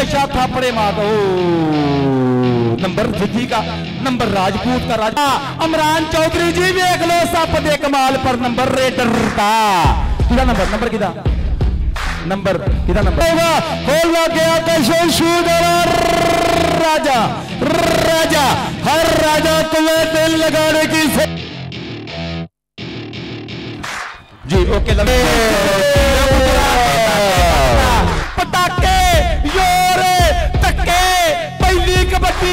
ہمیشہ تھاپڑے مار نمبر فضی کا نمبر راجپوت کا راج امران چودری جی بھی ایک لو سپ دے کمال پر نمبر ریٹر کا کدا نمبر نمبر کدا نمبر کدا نمبر بولا گیا کشن شود راجہ راجہ ہر راجہ تمہیں دل لگانے کی سے جی اوکے لگے पे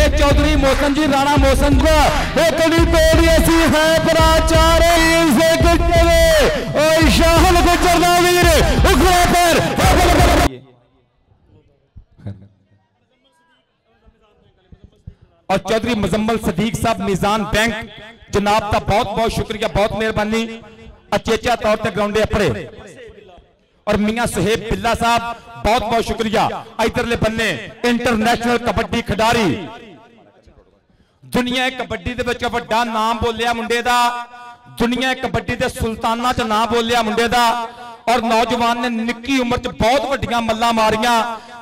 ये चौधरी मोहसन जी राणा मोहसन का ये कड़ी पेड़ी ऐसी है प्राचार इसे गुजर और शाहल गुजर वीर उगरा पर और चौधरी मजम्मल सदीक साहब मिजान बैंक जनाब का बहुत बहुत शुक्रिया बहुत मेहरबानी अचेचा तौर पर ग्राउंड अपने और मियां सुहेब बिल्ला साहब बहुत बहुत शुक्रिया इधरले बन्ने इंटरनेशनल कबड्डी खिडारी ਦੁਨੀਆ ਕਬੱਡੀ ਦੇ ਵਿੱਚ ਵੱਡਾ ਨਾਮ ਬੋਲਿਆ ਮੁੰਡੇ ਦਾ ਦੁਨੀਆ ਕਬੱਡੀ ਦੇ ਸੁਲਤਾਨਾਂ 'ਚ ਨਾਮ ਬੋਲਿਆ ਮੁੰਡੇ ਦਾ ਔਰ ਨੌਜਵਾਨ ਨੇ ਨਿੱਕੀ ਉਮਰ 'ਚ ਬਹੁਤ ਵੱਡੀਆਂ ਮੱਲਾਂ ਮਾਰੀਆਂ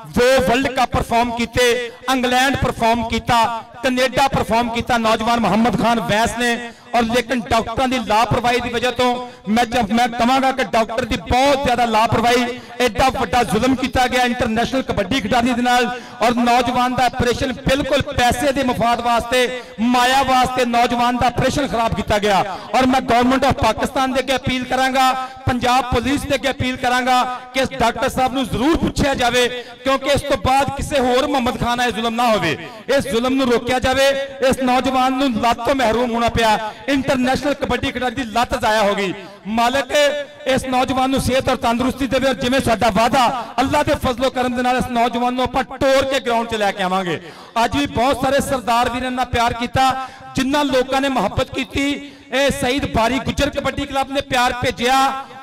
ਦੋ ਵਰਲਡ ਕੱਪ ਪਰਫਾਰਮ ਕੀਤੇ ਇੰਗਲੈਂਡ ਪਰਫਾਰਮ ਕੀਤਾ ਕੈਨੇਡਾ ਪਰਫਾਰਮ ਕੀਤਾ ਨੌਜਵਾਨ ਮੁਹੰਮਦ ਖਾਨ ਵੈਸ ਨੇ ਔਰ ਲੇਕਿਨ ਡਾਕਟਰਾਂ ਦੀ ਲਾਪਰਵਾਹੀ ਦੀ ਵਜ੍ਹਾ ਤੋਂ ਮੈਂ ਮੈਂ ਕਹਾਂਗਾ ਕਿ ਡਾਕਟਰ ਦੀ ਬਹੁਤ ਜ਼ਿਆਦਾ ਲਾਪਰਵਾਹੀ ਐਡਾ ਵੱਡਾ ਜ਼ੁਲਮ ਕੀਤਾ ਗਿਆ ਇੰਟਰਨੈਸ਼ਨਲ ਕਬੱਡੀ ਖਿਡਾਰੀ ਦੇ ਨਾਲ ਔਰ ਨੌਜਵਾਨ ਦਾ ਆਪਰੇਸ਼ਨ ਬਿਲਕੁਲ ਪੈਸੇ ਦੇ ਮਫਾਦ ਵਾਸਤੇ ਮਾਇਆ ਵਾਸਤੇ ਨੌਜਵਾਨ ਦਾ ਆਪਰੇਸ਼ਨ ਖਰਾਬ ਕੀਤਾ ਗਿਆ ਔਰ ਮੈਂ ਗਵਰਨਮੈਂਟ ਆਫ ਪਾਕਿਸਤਾਨ ਦੇ ਅੱਗੇ ਅਪੀਲ ਕਰਾਂਗਾ ਪੰਜਾਬ ਪੁਲਿਸ ਦੇ ਅੱਗੇ ਅਪੀਲ ਕਰਾਂਗਾ ਕਿ ਇਸ ਡਾਕਟਰ ਸਾਹਿਬ ਨੂੰ ਜ਼ਰੂਰ ਪੁੱਛਿਆ ਜਾਵੇ ਕਿਉਂਕਿ ਇਸ ਤੋਂ ਬਾਅਦ ਕਿਸੇ ਹੋਰ ਮੁਹੰਮਦ ਖਾਨ ਇਹ ਜ਼ੁਲਮ ਨਾ ਹੋਵੇ ਇਸ ਜ਼ੁਲਮ ਨੂੰ ਰੋਕਿਆ ਜਾਵੇ ਇਸ ਨੌਜਵਾਨ ਨੂੰ ਲੱਤ ਤੋਂ ਮਹਿਰੂਮ ਹੋਣਾ ਪਿਆ ਇੰਟਰਨੈਸ਼ਨਲ ਕਬੱਡੀ ਖਿਡਾਰੀ ਦੀ ਲੱਤ ਜ਼ਾਇਆ ਹੋ ਗਈ। ਮਾਲਕ ਇਸ ਨੌਜਵਾਨ ਨੂੰ ਸਿਹਤ ਔਰ ਤੰਦਰੁਸਤੀ ਦੇਵੇ ਔਰ ਜਿਵੇਂ ਸਾਡਾ ਵਾਅਦਾ ਅੱਲਾ ਦੇ ਫਜ਼ਲੋ ਕਰਮ ਦੇ ਨਾਲ ਇਸ ਨੌਜਵਾਨ ਨੂੰ ਆਪਾਂ ਟੋਰ ਕੇ ਗਰਾਊਂਡ 'ਚ ਲੈ ਕੇ ਆਵਾਂਗੇ। ਅੱਜ ਵੀ ਬਹੁਤ ਸਾਰੇ ਸਰਦਾਰ ਵੀਰਾਂ ਨਾਲ ਪਿਆਰ ਕੀਤਾ, ਜਿਨ੍ਹਾਂ ਲੋਕਾਂ ਨੇ ਮੁਹੱਬਤ ਕੀਤੀ ਇਹ ਸਈਦ ਬਾਰੀ ਗੁੱਜਰ ਕਬੱਡੀ ਕਲੱਬ ਨੇ ਪਿਆਰ ਭੇਜਿਆ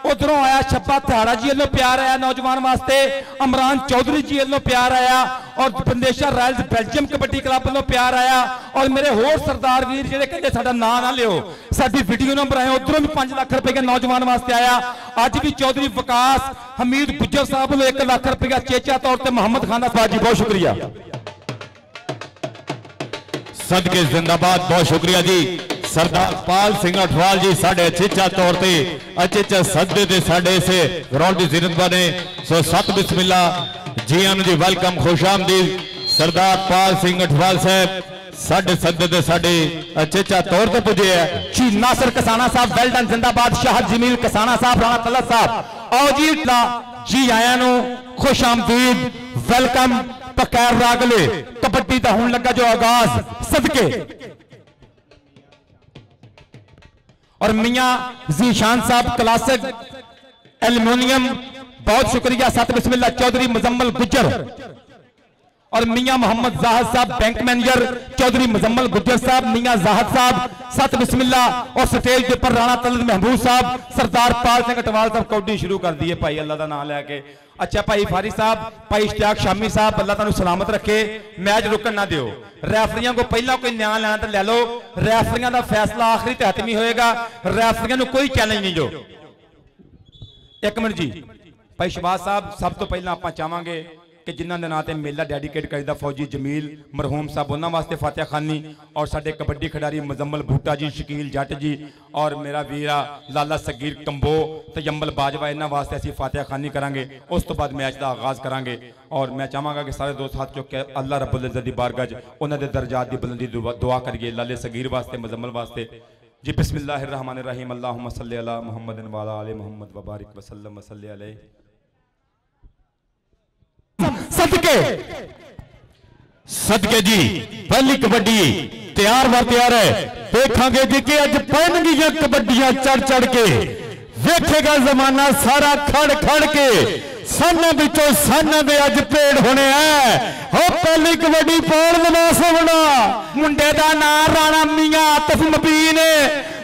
ਉਧਰੋਂ ਆਇਆ ਛੱਪਾ ਥਾੜਾ ਜੀ ਵੱਲੋਂ ਪਿਆਰ ਆਇਆ ਨੌਜਵਾਨ ਵਾਸਤੇ ਅਮਰਾਨ ਚੌਧਰੀ ਜੀ ਵੱਲੋਂ ਪਿਆਰ ਆਇਆ ਔਰ Bandesha royals Belgium kabaddi club ਵੱਲੋਂ ਪਿਆਰ ਆਇਆ ਔਰ ਮੇਰੇ ਹੋਰ ਸਰਦਾਰ ਵੀਰ ਜਿਹੜੇ ਕਹਿੰਦੇ ਸਾਡਾ ਨਾਂ ਨਾ ਲਿਓ ਸਾਡੀ ਵੀਡੀਓ ਨੰਬਰ ਆਏ ਉਧਰੋਂ ਵੀ 5 ਲੱਖ ਰੁਪਏ ਦਾ ਨੌਜਵਾਨ ਵਾਸਤੇ ਆਇਆ ਅੱਜ ਵੀ ਚੌਧਰੀ ਵਿਕਾਸ ਹਮੀਦ ਗੁੱਜਰ ਸਾਹਿਬ ਵੱਲੋਂ 1 ਲੱਖ ਰੁਪਏ ਚੇਚਾ ਤੌਰ ਤੇ ਮੁਹੰਮਦ ਖਾਨ ਦਾ ਜੀ ਬਹੁਤ ਸ਼ੁਕਰੀਆ ਸਦਕੇ ਜ਼ਿੰਦਾਬਾਦ ਬਹੁਤ ਸ਼ੁਕਰੀਆ ਜੀ ਸਰਦਾਰ ਪਾਲ ਸਿੰਘ ਅਠਵਾਲ ਜੀ ਸਾਡੇ ਅਚੇਚਾ ਤੌਰ ਤੇ, ਅਚੇਚਾ ਸੱਦੇ ਦੇ ਸਾਡੇ ਇਸ ਗਰਾਊਂਡ ਦੀ ਜ਼ਿੰਦਬਾ ਨੇ ਸੋ ਸਤ ਬਿਸਮਿਲ੍ਲਾ, ਜੀ ਆਨ ਜੀ ਵੈਲਕਮ ਖੁਸ਼ਾਮਦੀਦ ਸਰਦਾਰ ਪਾਲ ਸਿੰਘ ਅਠਵਾਲ ਸਾਹਿਬ, ਸਾਡੇ ਸੱਦੇ ਦੇ ਸਾਡੇ ਅਚੇਚਾ ਤੌਰ ਤੇ ਪੁੱਜੇ ਆ। ਜੀ, ਨਾਸਰ ਕਸਾਨਾ ਸਾਹਿਬ, ਵੈਲ ਡਨ ਜ਼ਿੰਦਾਬਾਦ, ਸ਼ਾਹ ਜਮੀਲ ਕਸਾਨਾ ਸਾਹਿਬ, ਰਾਣਾ ਤਲਤ ਸਾਹਿਬ। ਆਓ ਜੀ ਜੀ ਆਇਆਂ ਨੂੰ ਖੁਸ਼ਾਮਦੀਦ ਵੈਲਕਮ ਪਕੈਰ ਰਾਗਲੇ। ਕਬੱਡੀ ਦਾ ਹੁਣ ਲੱਗਾ ਜੋ ਆਗਾਜ਼, ਸਦਕੇ। اور میاں زیشان صاحب کلاسک ایلمونیم بہت شکریہ ساتھ بسم اللہ چودری مزمل گجر۔ اور میاں محمد زاہد صاحب، بینک مینجر چودری مزمل گجر صاحب، میاں زاہد صاحب، ساتھ بسم اللہ اور سٹیج کے پر رانا طلد محبوب صاحب، سردار پال سنگھ اٹوال صاحب، کوڈی شروع کر دیئے پائی اللہ دا نام لے کے۔ ਅੱਛਾ ਭਾਈ ਫਾਰੀ ਸਾਹਿਬ, ਭਾਈ ਇਸ਼ਤਾਕ ਸ਼ਾਮੀ ਸਾਹਿਬ, ਅੱਲਾ ਤੁਹਾਨੂੰ ਸਲਾਮਤ ਰੱਖੇ। ਮੈਚ ਰੁਕਣ ਨਾ ਦਿਓ। ਰੈਫਰੀਆਂ ਕੋ ਪਹਿਲਾਂ ਕੋਈ ਨਿਆਂ ਲੈਣਾ ਤਾਂ ਲੈ ਲਓ। ਰੈਫਰੀਆਂ ਦਾ ਫੈਸਲਾ ਆਖਰੀ ਤੇ ਹਤਮੀ ਹੋਏਗਾ। ਰੈਫਰੀਆਂ ਨੂੰ ਕੋਈ ਚੈਲੰਜ ਨਹੀਂ ਜੋ। ਇੱਕ ਮਿੰਟ ਜੀ। ਭਾਈ ਸ਼ਬਾਜ਼ ਸਾਹਿਬ, ਸਭ ਤੋਂ ਪਹਿਲਾਂ ਆਪਾਂ ਚਾਹਾਂਗੇ کہ جنہ دے ناں تے میلہ ڈیڈیکیٹ کردہ فوجی جمیل مرحوم صاحب انہاں واسطے فاتحہ خانی اور ساڈے کبڈی کھڈاری مزمل بھوٹا جی شکیل جٹ جی اور میرا ویرا لالا سگیر کمبو تیمبل باجوا انہاں واسطے اسی فاتحہ خانی کریں گے اس تو بعد میچ دا آغاز کریں گے اور میں چاہاں گا کہ سارے دوست ہاتھ چک کے اللہ رب العزت دی بارگاہ انہاں دے درجات دی بلندی دعا کریے لالے سگیر واسطے مزمل واسطے جی بسم اللہ الرحمن الرحیم اللہم صلی اللہ محمد وعلا علی محمد وبارک وسلم وصلی علیہ ਸਦਕੇ। ਸਦਕੇ ਜੀ, ਪਹਿਲੀ ਕਬੱਡੀ ਤਿਆਰ ਵਰ ਤਿਆਰ ਹੈ। ਦੇਖਾਂਗੇ ਜੀ ਕਿ ਅੱਜ ਪੈਣਗੀਆਂ ਕਬੱਡੀਆਂ ਚੜ ਚੜ ਕੇ ਵੇਖੇਗਾ ਜ਼ਮਾਨਾ ਸਾਰਾ ਖੜ ਖੜ ਕੇ। ਸਾਨਾਂ ਵਿੱਚੋਂ ਸਾਨਾਂ ਦੇ ਅੱਜ ਪੇੜ ਹੋਣੇ ਐ ਹੋ ਪਹਿਲੀ ਕਬੱਡੀ ਪਾਉਣ ਨਵਾਸ ਹੋਣਾ ਮੁੰਡੇ ਦਾ ਨਾਂ ਰਾਣਾ ਮੀਆਂ ਆਤਫ ਮਬੀਨ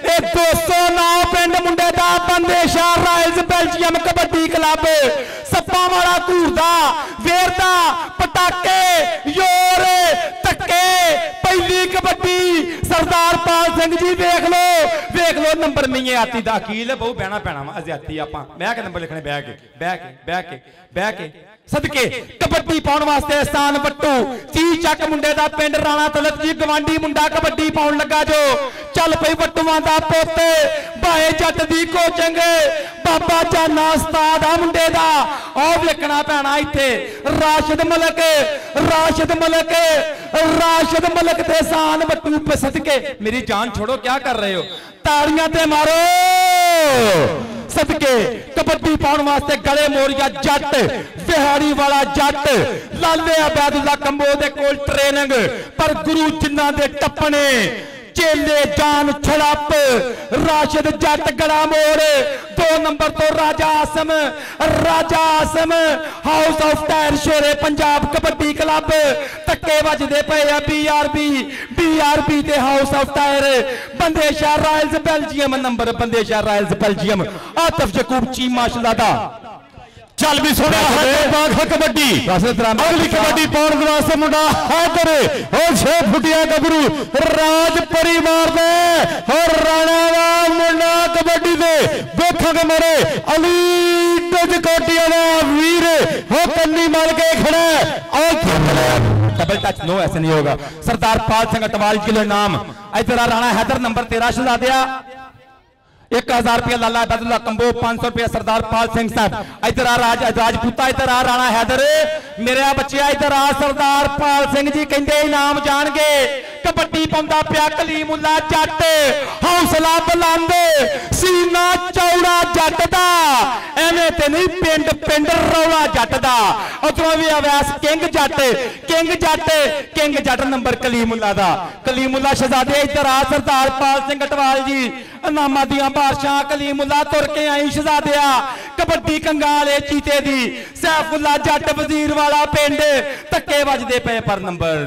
ਇਹ 200 ਪਿੰਡ ਮੁੰਡੇ ਦਾ Bandesha royals Belgium kabaddi club ਸੱਪਾਂ ਵਾਲਾ ਘੂਰਦਾ ਵੇਰਦਾ ਪਟਾਕੇ, ਯੋਰ, ਧੱਕੇ, ਪਹਿਲੀ ਕਬੱਡੀ, ਸਰਦਾਰ ਪਾਲ ਸਿੰਘ ਜੀ ਵੇਖ ਲਓ ਵੇਖ ਲਓ ਨੰਬਰ ਮੀਏ ਆਤੀ ਦਾ। ਅਕੀਲ ਬਹੁ ਬਹਿਣਾ ਪੈਣਾ ਵਾ ਅਜ਼ਿਆਤੀ ਆਪਾਂ। ਮੈਂ ਕਿ ਨੰਬਰ ਲਿਖਣੇ, ਬਹਿ ਕੇ ਬਹਿ ਕੇ ਬਹਿ ਕੇ ਬਹਿ ਕੇ। ਸਦਕੇ ਕਬੱਡੀ ਪਾਉਣ ਵਾਸਤੇ ਆਸਾਨ ਵੱਟੂ। ਚੀ ਚੱਕ ਮੁੰਡੇ ਦਾ ਪਿੰਡ ਰਾਣਾ ਤਲਤ ਜੀ ਗਵਾਂਡੀ ਮੁੰਡਾ ਕਬੱਡੀ ਪਾਉਣ ਲੱਗਾ ਜੋ। ਚੱਲ ਪਈ ਵੱਟੂਆਂ ਦਾ ਪੁੱਤ, ਭਾਏ ਜੱਟ ਦੀ ਕੋਚਿੰਗ। ਬਾਬਾ ਜਾਨਾ ਉਸਤਾਦ ਆ ਮੁੰਡੇ ਦਾ। ਉਹ ਵੇਖਣਾ ਪੈਣਾ ਇੱਥੇ, ਰਾਸ਼ਦ ਮਲਕ ਰਾਸ਼ਦ ਮਲਕ ਰਾਸ਼ਦ ਮਲਕ ਤੇ ਸਾਨ ਬੱਟੂ ਪੇ ਸਦਕੇ। ਮੇਰੀ ਜਾਨ ਛੋੜੋ ਕੀ ਕਰ ਰਹੇ ਹੋ? ਤਾੜੀਆਂ ਤੇ ਮਾਰੋ। ਸਦਕੇ ਕਬੱਡੀ ਪਾਉਣ ਵਾਸਤੇ ਗਲੇ ਮੋਰੀਆ ਜੱਟ ਵਿਹਾੜੀ ਵਾਲਾ ਜੱਟ, ਲਾਲੇ ਅਬੈਦੁੱਲਾ ਕੰਬੋ ਦੇ ਕੋਲ ਟ੍ਰੇਨਿੰਗ ਪਰ ਗੁਰੂ ਜਿੰਨਾ ਦੇ ਟੱਪਣੇ ਚੇਲੇ ਜਾਨ ਛੜਪ, ਰਾਸ਼ਿਦ ਜੱਟ ਗੜਾ ਮੋੜ। ਦੋ ਨੰਬਰ ਤੋਂ Raja Asam Raja Asam house of tyre Shere Punjab kabaddi club. ਧੱਕੇ ਵੱਜਦੇ ਪਏ ਆ ਬੀਆਰਬੀ ਬੀਆਰਬੀ ਤੇ house of tyre Bandesha royals Belgium, number Bande royals Belgium. Atif Yakub, Cheema ਸ਼ਲਾਦਾ। ਚੱਲ ਵੀ ਸੋਹਣਾ ਹੈ ਬਾਗ ਕਬੱਡੀ ਰਾਸ਼ਿਦ ਰਾਮ ਅਗਲੀ ਕਬੱਡੀ ਪਾਉਣ ਦੇ ਵਾਸਤੇ ਮੁੰਡਾ ਹਾਦਰ ਉਹ 6 ਫੁੱਟਿਆ ਗੱਭਰੂ ਰਾਜ ਪਰਿਵਾਰ ਦੇ ਔਰ ਰਾਣਾ ਦਾ ਮੁੰਡਾ ਕਬੱਡੀ ਦੇ ਵੇਖਾਂਗੇ ਮੇਰੇ ਅਲੀ ਟਜ ਕੋਟੀਆਂ ਦਾ ਵੀਰ ਉਹ ਕੰਨੀ ਮਾਰ ਕੇ ਖੜਾ ਔਰ डबल टच नो ऐसे नहीं होगा सरदार पाल सिंह अटवाल के लिए नाम इधर आ राणा हैदर नंबर तेरह शहजादिया 1000 रुपया लाला अबैदुल्ला कंबो 500 रुपया सरदार पाल सिंह साहब इधर आ राज राजपूता इधर आ राणा हैदर मेरा बच्चिया इधर आ सरदार पाल सिंह जी ਕਹਿੰਦੇ ਇਨਾਮ ਜਾਣਗੇ। ਕਬੱਡੀ ਪਾਉਂਦਾ ਪਿਆ ਕਲੀਮੁੱਲਾ ਜੱਟ। ਹੌਸਲਾ ਬੁਲੰਦ, ਸੀਨਾ ਚੌੜਾ ਜੱਟ ਦਾ। ਐਵੇਂ ਤੇ ਨਹੀਂ ਪਿੰਡ ਪਿੰਡ ਰੌਲਾ ਜੱਟ ਦਾ। ਉਧਰੋਂ ਵੀ ਆਵਾਜ਼ ਕਿੰਗ ਜੱਟ king Jatt king Jatt number Kalimullah ਦਾ। ਕਲੀਮੁੱਲਾ ਸ਼ਹਜ਼ਾਦੇ, ਇਧਰ ਆ ਸਰਦਾਰ ਪਾਲ ਸਿੰਘ ਟਵਾਲ ਜੀ। ਨਾਮਾ ਦੀਆਂ ਬਾਦਸ਼ਾਹ ਕਲੀਮੁੱਲਾ ਤੁਰ ਕੇ ਆਈ ਸ਼ਹਜ਼ਾਦਿਆ। ਕਬੱਡੀ ਕੰਗਾਲੇ ਚੀਤੇ ਦੀ, ਸੈਫੁੱਲਾ ਜੱਟ ਵਜ਼ੀਰ ਵਾਲਾ ਪਿੰਡ। ਧੱਕੇ ਵੱਜਦੇ ਪਏ ਪਰ ਨੰਬਰ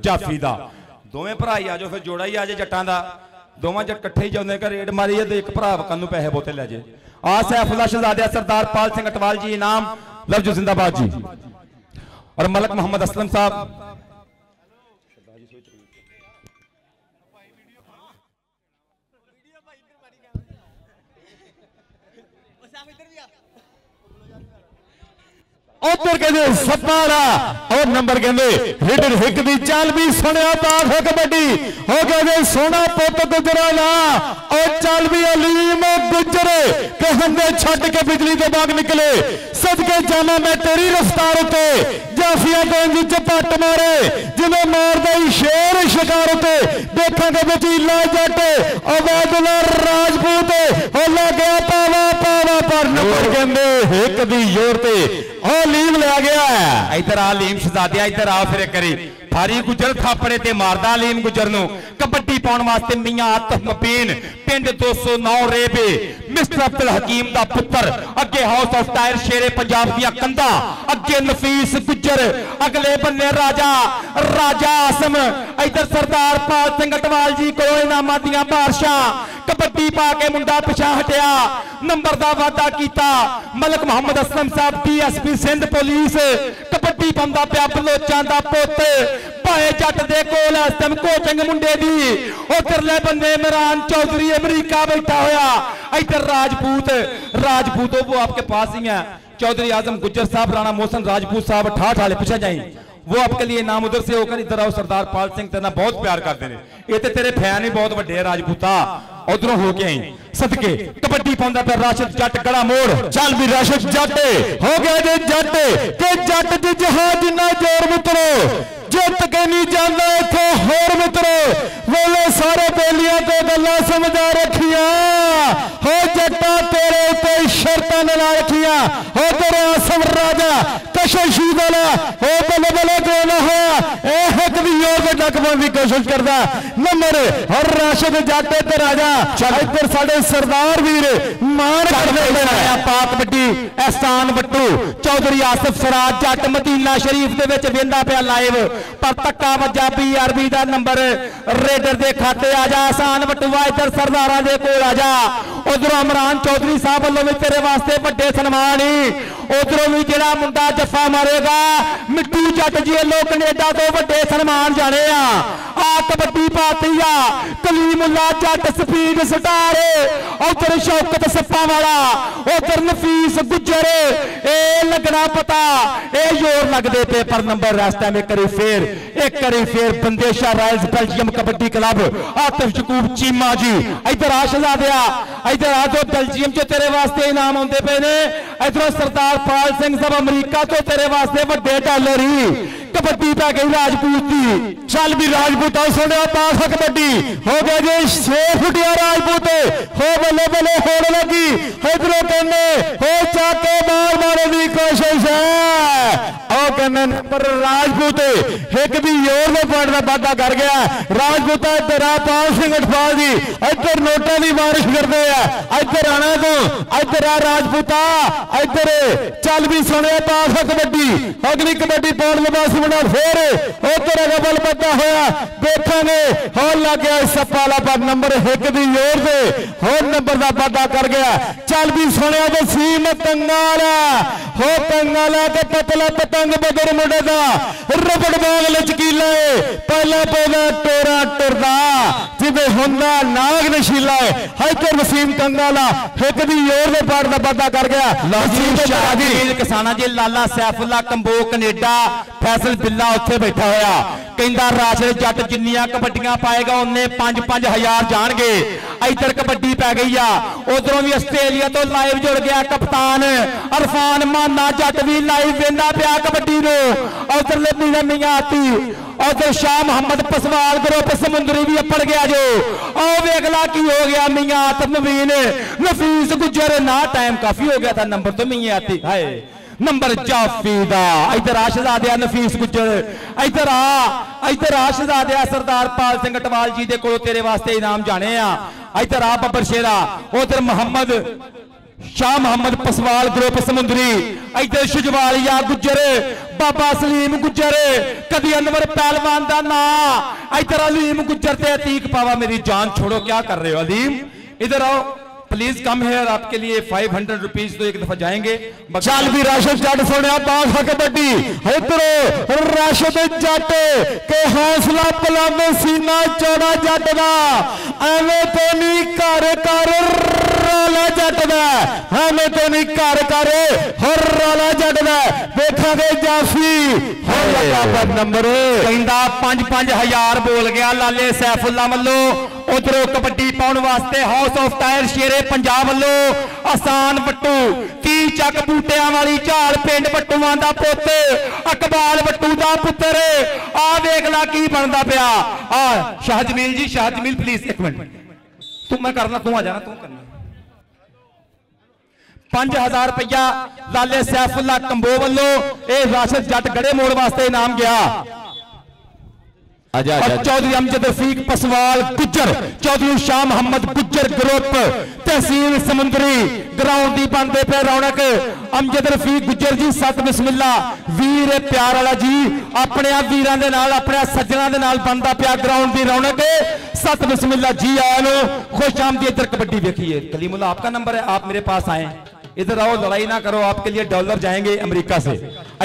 ਜਾਫੀ ਦਾ। ਦੋਵੇਂ ਭਰਾ ਹੀ ਆ ਜਾਓ, ਫਿਰ ਜੋੜਾ ਹੀ ਆ ਜੇ ਜੱਟਾਂ ਦਾ। ਦੋਵਾਂ ਜੱਟ ਇਕੱਠੇ ਹੀ ਜਾਂਦੇ, ਘਰ ਰੇਡ ਮਾਰੀ ਤੇ ਇੱਕ ਭਰਾ ਕੰਨ ਨੂੰ ਪੈਸੇ ਬੋਤੇ ਲੈ ਜੇ। ਆ ਸੈਫੁੱਲਾ ਸ਼ਹਜ਼ਾਦਿਆ, ਸਰਦਾਰ ਪਾਲ ਸਿੰਘ ਅਟਵਾਲ ਜੀ, ਇਨਾਮ। ਲਫ਼ਜ਼ ਜ਼ਿੰਦਾਬਾਦ ਜੀ। ਔਰ ਮਲਕ ਮੁਹੰਮਦ ਅਸਲਮ ਸਾਹਿਬ ادھر کہندے سپارا۔ اور نمبر کہندے ریڈر ہک دی چال بھی سنے سنیا پاس ہے کبڈی۔ ہو کہندے، سونا پوت گجرالا۔ اور چال بھی علیم گجرے۔ کہ ہم کہندے چھٹ کے بجلی دے باگ نکلے۔ صد کے جانا میں تیری رفتار ہوتے جافیہ دین وچ چپا تمہارے جنہیں ماردا ہی شیر شکار ہوتے دیکھا کہ وچ لا جاتے اور جٹ۔ او وادل راجپوت۔ ہو لگیا پاوا پاوا پر۔ نمبر کہندے ہک دی یورتے اور ਲੀਮ ਲਿਆ ਗਿਆ ਹੈ। ਇਧਰ ਆ ਲੀਮ ਸ਼ਹਜ਼ਾਦਿਆ ਇਧਰ ਆ ਫਿਰ ਕਰੀ ਫਾਰੀ ਗੁਜਰ ਥਾਪੜੇ ਤੇ ਮਾਰਦਾ ਲੀਮ ਗੁਜਰ ਨੂੰ। ਕਬੱਡੀ ਪਾਉਣ ਵਾਸਤੇ ਮੀਆਂ ਆਤਫ ਮਬੀਨ ਪਿੰਡ 209 ਰੇਬੇ, ਮਿਸਟਰ ਅਬਦੁਲ ਹਕੀਮ ਦਾ ਪੁੱਤਰ, ਅੱਗੇ house of tyre Shere Punjab ਦੀਆਂ ਕੰਧਾਂ, ਅੱਗੇ ਨਫੀਸ ਗੁਜਰ, ਅਗਲੇ ਬੰਨੇ ਰਾਜਾ ਰਾਜਾ ਆਸਮ, ਇਧਰ ਸਰਦਾਰ ਪਾਲ ਸਿੰਘ ਅਟਵਾਲ ਜੀ ਕੋਲ ਇਨਾਮਾਂ ਦੀਆਂ ਬਾਰਸ਼ਾਂ, ਕਬੱਡੀ ਪਾ ਕੇ ਮੁੰਡਾ ਪਿਛਾ ਹਟਿਆ, ਨੰਬਰ ਦਾ ਵਾਅਦਾ ਕੀਤਾ, ਮਲਕ ਮੁਹੰਮਦ ਅਸਲਮ ਸਾਹਿਬ, ਡੀਐਸਪੀ ਸਿੰਧ ਪੁਲਿਸ, ਕਬੱਡੀ ਪਾਉਂਦਾ ਪਿਆ ਬਲੋਚਾਂ ਦਾ ਪੁੱਤ ਭਾਏ ਜੱਟ ਦੇ ਕੋਲ ਅਸਤਮ ਕੋਚਿੰਗ ਮੁੰਡੇ ਦੀ ਉਧਰਲੇ ਬੰਦੇ ਇਮਰਾਨ ਚੌਧਰੀ ਅਮਰੀਕਾ ਬੈਠਾ ਹੋਇਆ ਇੱਧਰ ਰਾਜਪੂਤ राजपूत हो वो आपके पास ही है चौधरी आजम गुज्जर साहब राणा मोहसन राजपूत साहब ठाठ वाले पीछे जाए वो आपके लिए नाम उधर से होकर इधर आओ सरदार पाल सिंह तेना बहुत प्यार करते हैं ये ते तेरे फैन ही बहुत ਵੱਡੇ ਆ ਰਾਜਪੂਤਾ ਉਧਰੋਂ ਹੋ ਕੇ ਆਈ ਸਦਕੇ ਕਬੱਡੀ ਪਾਉਂਦਾ ਪਿਆ ਰਾਸ਼ਦ ਜੱਟ ਗੜਾ ਮੋੜ ਚੱਲ ਵੀ ਰਸ਼ਕ ਜੱਟ ਹੋ ਗਿਆ ਜੇ ਜੱਟ ਕਿ ਜੱਟ ਦੀ ਜਹਾਜ਼ ਨਾ ਜੋਰ ਮਿੱਤਰੋ ਜਿੱਤ ਕੇ ਨਹੀਂ ਜਾਂਦਾ ਇੱਥੇ ਹੋਰ ਮਿੱਤਰੋ ਵੇਲੇ ਸਾਰੇ ਬੇਲੀਆਂ ਤੇ ਗੱਲਾਂ ਸਮਝਾ ਰੱਖੀਆਂ। ਹੋ ਜੱਟਾ ਤੇਰੇ ਉੱਤੇ ਸ਼ਰਤਾਂ ਨੇ ਲਾ ਰੱਖੀਆਂ। ਹੋ ਤੇਰੇ ਆਸਮ ਰਾਜਾ ਕਸ਼ਲ ਸ਼ੀਦਲਾ ਹੋ ਬੱਲੇ ਬੱਲੇ ਜੋ ਨਾ ਹੋਇਆ। ਇਹ ਇੱਕ ਵੀ ਯੋਗ ਡਕਵਾਂ ਦੀ ਕੋਸ਼ਿਸ਼ ਕਰਦਾ। ਨੰਬਰ ਹਰ ਰਾਸ਼ਦ ਜੱਟ ਤੇ ਰਾਜਾ। ਇੱਧਰ ਸਾਡੇ ਸਰਦਾਰ ਵੀਰ ਮਾਨ ਕਰਦੇ ਨੇ। ਪਾਕ ਵੱਡੀ ਅਹਿਸਾਨ ਵੱਟੂ। ਚੌਧਰੀ ਆਸਫ ਸਰਾਜ ਜੱਟ ਮਦੀਨਾ ਸ਼ਰੀਫ ਦੇ ਵਿੱਚ ਵੇਂਦਾ ਪਿਆ ਲਾਈਵ ਪਰ ਧੱਕਾ ਵੱਜਾ ਬੀਆਰਬੀ ਦਾ ਨੰਬਰ। ਰੇਡਰ ਦੇ ਖਾਤੇ ਆ ਜਾ ਆਸਾਨ ਵੱਟੂਆ ਇੱਧਰ ਸਰਦਾਰਾਂ ਦੇ ਕੋਲ ਆ ਜਾ। ਉਧਰੋਂ ਇਮਰਾਨ ਚੌਧਰੀ ਸਾਹਿਬ ਵੱਲੋਂ ਵੀ ਤੇਰੇ ਵਾਸਤੇ ਵੱਡੇ ਸਨਮਾਨ ਹੀ। ਉਧਰੋਂ ਵੀ ਜਿਹੜਾ ਮੁੰਡਾ ਜੱਫਾ ਮਾਰੇਗਾ ਮਿੱਟੂ ਜੱਟ ਜੀ ਵੱਲੋਂ ਕੈਨੇਡਾ ਤੋਂ ਵੱਡੇ ਸਨਮਾਨ ਜਾਣੇ ਆ। ਆ ਕਬੱਡੀ ਪਾਤੀ ਆ, ਕਲੀਮੁੱਲਾ ਜੱਟ ਸਪੀਡ ਸਟਾਰ ਉਧਰ ਸ਼ੌਕਤ ਸੱਪਾ ਵਾਲਾ, ਉਧਰ ਨਫੀਸ ਗੁੱਜਰ। ਇਹ ਲੱਗਣਾ ਪਤਾ, ਇਹ ਜ਼ੋਰ ਲੱਗਦੇ ਪੇਪਰ ਨੰਬਰ ਰੈਸਟ ਟਾਈਮ ਇੱਕ ਫੇਰ ਇੱਕ ਵਾਰੀ ਫੇਰ Bandesha royals Belgium kabaddi club Atif Shakoob Cheema ji ਇਧਰ ਆ ਸ਼ਹਜ਼ਾਦਿਆ ਇਧਰ ਆ ਜੋ ਬੈਲਜੀਅਮ ਚ ਤੇਰੇ ਵਾਸਤੇ ਇਨਾਮ ਆਉਂਦੇ ਪਏ ਨੇ। ਇਧਰੋਂ ਸਰਦਾਰ ਪਾਲ ਸਿੰਘ ਸਾਹਿਬ ਅਮਰੀਕਾ ਤੋਂ ਤੇਰੇ ਵਾਸਤੇ ਵੱਡੇ ਡਾਲਰ ਹੀ ਕਬੱਡੀ ਪੈ ਗਈ ਰਾਜਪੂਤ ਦੀ। ਚੱਲ ਵੀ ਰਾਜਪੂਤਾਂ ਸੋਹਣਿਆ ਪਾਸ ਆ ਕਬੱਡੀ। ਹੋ ਗਿਆ ਜੀ 6 ਫੁੱਟਿਆ ਰਾਜਪੂਤ। ਹੋ ਬੱਲੇ ਬੱਲੇ ਹੋਣ ਲੱਗੀ। ਇਧਰੋਂ ਕਹਿੰਦੇ ਹੋ ਚੱਕ ਮਾਰ ਮਾਰਨ ਦੀ ਕੋਸ਼ਿਸ਼ ਹੈ। ਉਹ ਕਹਿੰਦੇ ਨੰਬਰ ਰਾਜਪੂਤ। ਇੱਕ ਦੀ ਜ਼ੋਰ ਦੇ ਪੁਆਇੰਟ ਦਾ ਵਾਧਾ ਕਰ ਗਿਆ। ਰਾਜਪੂਤਾਂ ਇੱਧਰ ਆ, ਪਾਲ ਸਿੰਘ ਅਠਵਾਲ ਜੀ। ਇੱਧਰ ਨੋਟਾਂ ਦੀ ਬਾਰਿਸ਼ ਕਰਦੇ ਆ। ਇੱਧਰ ਆਣਾ ਤੂੰ। ਇੱਧਰ ਆ ਰਾਜਪੂਤਾ। ਇੱਧਰ ਚੱਲ ਵੀ ਸੁਣਿਆ, ਪਾਸ ਆ ਕਬੱਡੀ। ਅਗਲੀ ਕਬੱਡੀ ਪਾਉਣ ਦੇ ਬਾਅਦ ਮੁੰਡਾ ਫੇਰ ਉਧਰ ਅਗਾ ਬਲ ਬੱਦਾ ਹੋਇਆ ਦੇਖਾਂਗੇ। ਹੋਣ ਲੱਗ ਗਿਆ ਸੱਪਾਲਾ ਪਰ ਨੰਬਰ 1 ਦੀ ਜ਼ੋਰ ਦੇ ਹੋਰ ਨੰਬਰ ਦਾ ਵਾਧਾ ਕਰ ਗਿਆ। ਚੱਲ ਵੀ ਸੁਣਿਆ ਵਸੀਮ ਕੰਗਾਲਾ। ਹੋ ਕੰਗਾਲਾ ਕੇ ਪਤਲਾ ਪਤੰਗ ਬਗਰ ਮੁੰਡੇ ਦਾ। ਰਬੜ ਬਾਗ ਲਚਕੀਲਾ ਏ। ਪਹਿਲਾ ਪੌਦਾ ਟੋਰਾ ਟੁਰਦਾ। ਜਿਵੇਂ ਹੁੰਦਾ ਨਾਗ ਨਸ਼ੀਲਾ ਏ। ਹਾਈਕਰ ਵਸੀਮ ਕੰਗਾਲਾ ਇੱਕ ਦੀ ਜ਼ੋਰ ਦੇ ਪਾੜ ਦਾ ਵਾਧਾ ਕਰ ਗਿਆ। ਲਸੀਮ ਸ਼ਾਹਦੀਨ ਕਿਸਾਨਾਂ ਜੀ ਲਾਲਾ ਸੈਫੁੱਲਾ ਕੰਬੋ ਕੈਨੇਡਾ ਫੈਸਲ ਬਿੱਲਾ ਉੱਥੇ ਬੈਠਾ ਹੋਇਆ। ਕਹਿੰਦਾ ਰਾਸ਼ਦ ਜੱਟ ਜਿੰਨੀਆਂ ਕਬੱਡੀਆਂ ਪਾਏਗਾ, ਉਹਨੇ 5-5000 ਜਾਣਗੇ। ਇੱਧਰ ਕਬੱਡੀ ਪੈ ਗਈ ਆ। ਉਧਰੋਂ ਵੀ ਆਸਟ੍ਰੇਲੀਆ ਤੋਂ ਲਾਈਵ ਜੁੜ ਗਿਆ ਕਪਤਾਨ ਅਰਫਾਨ ਮਾਨਾ। ਜੱਟ ਵੀ ਲਾਈਵ ਵੇਂਦਾ ਪਿਆ ਕਬੱਡੀ ਨੂੰ। ਉਧਰ ਲੱਭੀ ਜੰਮੀਆਂ ਆਤੀ। ਉਧਰ ਸ਼ਾਹ ਮੁਹੰਮਦ ਪਸਵਾਲ ਗਰੁੱਪ ਸਮੁੰਦਰੀ ਵੀ ਅੱਪੜ ਗਿਆ ਜੋ। ਉਹ ਵੇਖ ਲਾ ਕੀ ਹੋ ਗਿਆ? ਮੀਆਂ ਆਤਮ ਨਵੀਨ ਨਫੀਸ ਗੁਜਰ। ਨਾ ਟਾਈਮ ਕਾਫੀ ਹੋ ਗਿਆ था ਨੰਬਰ ਤੋਂ ਮੀਆਂ ਆਤੀ। ਹਾਏ। ਨੰਬਰ ਜਾਫੀ ਦਾ। ਇਧਰ ਆਸ਼ਜ਼ਾਦਿਆ ਨਫੀਸ ਗੁੱਜਰ। ਇਧਰ ਆ ਇਧਰ ਆਸ਼ਜ਼ਾਦਿਆ ਸਰਦਾਰ ਪਾਲ ਸਿੰਘ ਟਵਾਲ ਜੀ ਦੇ ਕੋਲੋਂ ਤੇਰੇ ਵਾਸਤੇ ਇਨਾਮ ਜਾਣੇ ਆ। ਇਧਰ ਆ ਬੱਬਰ ਸ਼ੇਰਾ ਉਧਰ ਮੁਹੰਮਦ ਸ਼ਾਹ ਮੁਹੰਮਦ ਪਸਵਾਲ ਗਰੁੱਪ ਸਮੁੰਦਰੀ। ਇਧਰ ਸ਼ੁਜਵਾਲੀਆ ਗੁੱਜਰ ਬਾਬਾ ਸਲੀਮ ਗੁੱਜਰ ਕਦੀ ਅਨਵਰ ਪਹਿਲਵਾਨ ਦਾ ਨਾਂ। ਇਧਰ ਅਲੀਮ ਗੁੱਜਰ ਤੇ ਅਤੀਕ ਪਾਵਾ ਮੇਰੀ ਜਾਨ ਛੋੜੋ ਕੀ ਕਰ ਰਹੇ ਹੋ ਅਲੀਮ? ਇਧਰ ਆਓ। پلیز کم ہے ہیئر آپ کے لیے فائیو ہنڈریڈ روپیز تو ایک دفعہ جائیں گے چال بھی راشد جٹ سونے باغ حق بڑی اترو راشد جٹ کے حوصلہ پلام سینہ چوڑا جٹ دا ایویں تو نہیں کار کار ਰਾਲਾ ਜੱਟ ਦਾ ਤੋਂ ਨਹੀਂ ਘਰ ਘਰ ਹਰ ਰਾਲਾ ਜੱਟ ਦਾ ਵੇਖਾਂਗੇ ਜਾਫੀ। ਹੁਣ ਲੱਗਾ ਪਰ ਨੰਬਰ ਕਹਿੰਦਾ 5-5000 ਬੋਲ ਗਿਆ ਲਾਲੇ ਸੈਫੁੱਲਾ ਵੱਲੋਂ। ਉਧਰੋਂ ਕਬੱਡੀ ਪਾਉਣ ਵਾਸਤੇ house of tyre Shere Punjab ਵੱਲੋਂ। ਆਸਾਨ ਬੱਟੂ ਕੀ ਚੱਕ ਬੂਟਿਆਂ ਵਾਲੀ ਝਾੜ ਪਿੰਡ ਬੱਟੂਆਂ ਦਾ ਪੁੱਤ। ਅਕਬਾਲ ਬੱਟੂ ਦਾ ਪੁੱਤਰ। ਆ ਵੇਖ ਲਾ ਕੀ ਬਣਦਾ ਪਿਆ। ਆ ਸ਼ਾਹ ਜਮੀਲ ਜੀ ਸ਼ਾਹ ਜਮੀਲ ਪਲੀਜ਼ ਇੱਕ ਮਿੰਟ। ਤੂੰ ਮੈਂ ਕਰਨਾ ਤੂੰ ਆ ਜਾਣਾ ਤੂੰ ਕਰਨਾ। پانچ ਪੰਜ ਹਜ਼ਾਰ ਰੁਪਇਆ ਲਾਲੇ ਸੈਫੁੱਲਾ ਕੰਬੋ ਵੱਲੋਂ ਇਹ ਰਾਸ਼ਦ ਜੱਟ ਗੜੇ ਮੋੜ ਵਾਸਤੇ ਇਨਾਮ ਗਿਆ چودری امجد رفیق پسوال گجر چودری شاہ محمد گجر گروپ تحصیل سمندری گراؤن دی باندے پہ رونک امجد رفیق گجر جی ساتھ بسم اللہ ویر پیار علا جی اپنے آن ویران دے نال اپنے آن سجنہ دے نال باندہ پیا گراؤن دی رونک ساتھ بسم اللہ جی آئے لو خوش آمدی ادھر کبڈی بیکھئے کلیم اللہ آپ کا نمبر ہے آپ میرے پاس آئیں۔ इधर आओ लड़ाई ना करो आपके लिए डॉलर जाएंगे अमेरिका से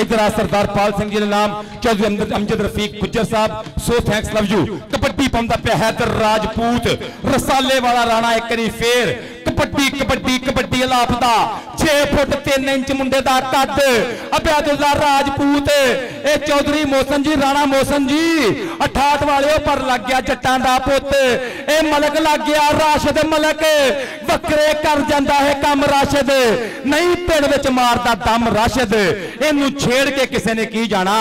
इधर आज सरदार पाल सिंह जी ने नाम Chaudhary Amjad Rafiq Gujjar sahib so thanks love you kabaddi पाਉਂਦਾ ਪਿਆ ਹੈਦਰ ਰਾਜਪੂਤ ਰਸਾਲੇ ਵਾਲਾ ਰਾਣਾ ਇੱਕ ਵਾਰੀ ਫੇਰ ਕਬੱਡੀ ਕਬੱਡੀ ਕਬੱਡੀ ਲਾਪਦਾ 6 ਫੁੱਟ 3 ਇੰਚ ਮੁੰਡੇ ਦਾ ਕੱਦ ਅਬਿਆਦੁੱਲਾ ਰਾਜਪੂਤ। ਇਹ ਚੌਧਰੀ ਮੋਸਨ ਜੀ, ਰਾਣਾ ਮੋਸਨ ਜੀ। 68 ਵਾਲਿਓ ਪਰ ਲੱਗ ਗਿਆ ਜੱਟਾਂ ਦਾ ਪੁੱਤ। ਇਹ ਮਲਕ ਲੱਗ ਗਿਆ ਰਾਸ਼ਦ ਮਲਕ। ਵੱਖਰੇ ਕਰ ਜਾਂਦਾ ਹੈ ਕੰਮ ਰਾਸ਼ਦ। ਨਹੀਂ, ਪਿੰਡ ਵਿੱਚ ਮਾਰਦਾ ਦਮ ਰਾਸ਼ਦ। ਇਹਨੂੰ ਛੇੜ ਕੇ ਕਿਸੇ ਨੇ ਕੀ ਜਾਣਾ?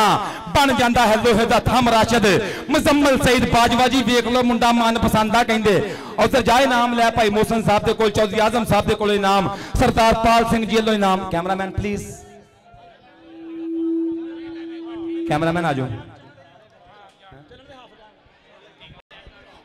ਬਣ ਜਾਂਦਾ ਹੈ ਲੋਹੇ ਦਾ ਥੰਮ ਰਾਸ਼ਦ। ਮੁਜ਼ੰਮਲ ਸਈਦ ਬਾਜਵਾ ਜੀ ਵੇਖ ਲਓ, ਮੁੰਡਾ ਮਨ ਪਸੰਦ ਆ ਕਹਿੰਦੇ। ਉਧਰ ਜਾਏ ਨਾਮ ਲੈ ਭਾਈ ਮੋਸਨ ਸਾਹਿਬ ਦੇ ਕੋਲ, ਚੌਧਰੀ ਆਜ਼ਮ ਸਾਹਿਬ ਦੇ ਕੋਲ ਇਨਾਮ। ਸਰਦਾਰ ਪਾਲ ਸਿੰਘ ਜੀ ਵੱਲੋਂ ਇਨਾਮ। ਕੈਮਰਾਮੈਨ ਪਲੀਜ਼ ਕੈਮਰਾਮੈਨ ਆ ਜਾਓ।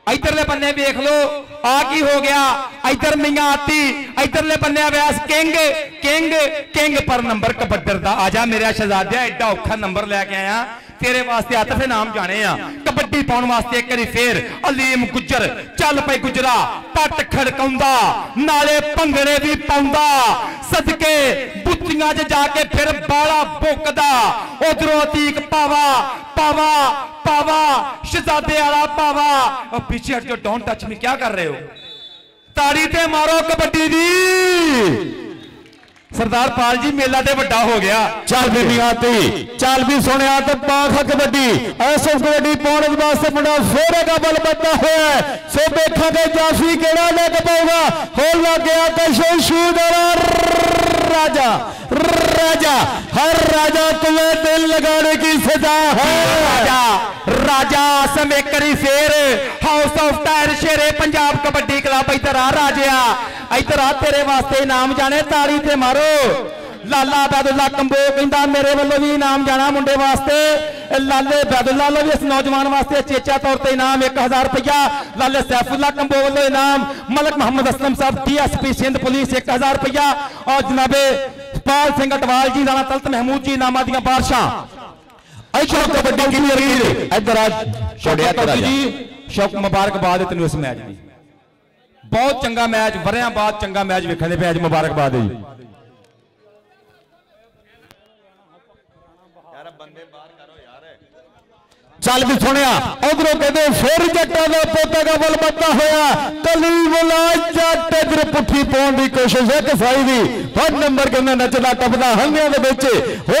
ਇਧਰਲੇ ਬੰਨੇ ਵੇਖ ਲਓ, ਆ ਕੀ ਹੋ ਗਿਆ? ਇਧਰ ਮੀਆਂ ਆਤੀ, ਇਧਰਲੇ ਬੰਨੇ ਵਿਆਸ ਕਿੰਗ ਕਿੰਗ ਕਿੰਗ। ਪਰ ਨੰਬਰ ਕਬੱਡਰ ਦਾ ਆ ਜਾ ਮੇਰਾ ਸ਼ਹਜ਼ਾਦਿਆ, ਐਡਾ ਔਖਾ ਨੰਬਰ ਲੈ ਕੇ ਆਇਆ। ਤੇਰੇ ਵਾਸਤੇ ਆਤਫ ਨਾਮ ਜਾਣੇ ਆ। ਕਬੱਡੀ ਪਾਉਣ ਵਾਸਤੇ ਇੱਕ ਵਾਰੀ ਫੇਰ ਅਲੀਮ ਗੁੱਜਰ, ਚੱਲ ਪਈ ਗੁਜਰਾ ਪੱਟ ਖੜਕਾਉਂਦਾ, ਨਾਲੇ ਭੰਗੜੇ ਵੀ ਪਾਉਂਦਾ। ਸਦਕੇ ਬੁੱਤੀਆਂ 'ਚ ਜਾ ਕੇ ਫਿਰ ਬਾਲਾ ਭੁੱਕਦਾ ਉਧਰੋਂ ਅਤੀਕ ਪਾਵਾ ਪਾਵਾ ਪਾਵਾ, ਸ਼ਹਜ਼ਾਦੇ ਵਾਲਾ ਪਾਵਾ। ਪਿੱਛੇ ਹਟ ਜੋ ਡੋਂਟ ਟੱਚ ਮੀ ਕੀ ਕਰ ਰਹੇ ਹੋ? ਤਾੜੀ ਤੇ ਮਾਰੋ ਕਬੱਡੀ ਦੀ। ਸਰਦਾਰ ਪਾਲ ਜੀ, ਮੇਲਾ ਤੇ ਵੱਡਾ ਹੋ ਗਿਆ। ਚੱਲ ਵੀ ਤੇ ਚੱਲ ਵੀ ਸੁਣਿਆ ਤੇ ਪਾਖ ਕਬੱਡੀ। ਐਸਐਸ ਕਬੱਡੀ ਪਾਉਣ ਵਾਸਤੇ ਮੁੰਡਾ ਫੇਰੇ ਦਾ ਬਲ ਬੱਦਾ ਹੋਇਆ ਹੈ। ਸੋ ਦੇਖਾਂਗੇ ਜਾਫੀ ਕਿਹੜਾ ਲੱਗ ਕੇ ਪਾਊਗਾ। ਹੋ ਲੱਗ ਗਿਆ ਕਸ਼ੇ ਸ਼ੂਦਰਾ ਰਾਜਾ। راجہ ہر راجہ تمہیں دل لگانے کی سزا ہے۔ راجہ راجہ آسم ایکری شیر ہاؤس آف ٹائر شیر پنجاب کبڈی کلب ادھر آ راجیا۔ ادھر آ تیرے واسطے نام جانے تاری تے مارو۔ لالا بیداللہ کمبو گندہ میرے والو بھی نام جانا منڈے واسطے۔ لالے بیداللہ لو بھی اس نوجوان واسطے چیچا طورتے نام ایک ہزار پیا لالے سیف اللہ کمبو والو نام Malik Muhammad Islam sahib T S P Sindh police ایک ہزار پیا اور جنابے ਪਾਲ ਸਿੰਘ ਅਟਵਾਲ ਜੀ ਰਾਣਾ ਤਲਤ ਮਹਿਮੂਦ ਜੀ ਇਨਾਮਾਂ ਦੀਆਂ ਬਾਰਸ਼ਾਂ। ਇੱਧਰ ਕਬੱਡੀ ਕੀ ਲਕੀਰ ਇੱਧਰ ਆ ਛੋੜਿਆ ਤੇਰਾ ਜੀ ਸ਼ੌਕ ਮੁਬਾਰਕਬਾਦ ਤੈਨੂੰ ਇਸ ਮੈਚ ਦੀ। ਬਹੁਤ ਚੰਗਾ ਮੈਚ ਵਰਿਆਂ ਬਾਅਦ ਚੰਗਾ ਮੈਚ ਵੇਖਣ ਦੇ ਮੈਚ ਮੁਬਾਰਕਬਾਦ ਹੈ ਜੀ। ਚੱਲ ਵੀ ਸੁਣਿਆ। ਉਧਰੋਂ ਕਹਿੰਦੇ ਫਿਰ ਜੱਟਾਂ ਦਾ ਪੋਤਾ ਦਾ ਬਲ ਬੱਤਾ ਹੋਇਆ ਕਲੀਮੁਲਾ ਜੱਟ ਇਧਰ ਪੁੱਠੀ ਪਾਉਣ ਦੀ ਕੋਸ਼ਿਸ਼ ਹੈ ਕਸਾਈ ਦੀ। ਫੜ ਨੰਬਰ ਕਹਿੰਦਾ ਨੱਚਦਾ ਟੱਪਦਾ ਹੰਗਿਆਂ ਦੇ ਵਿੱਚ।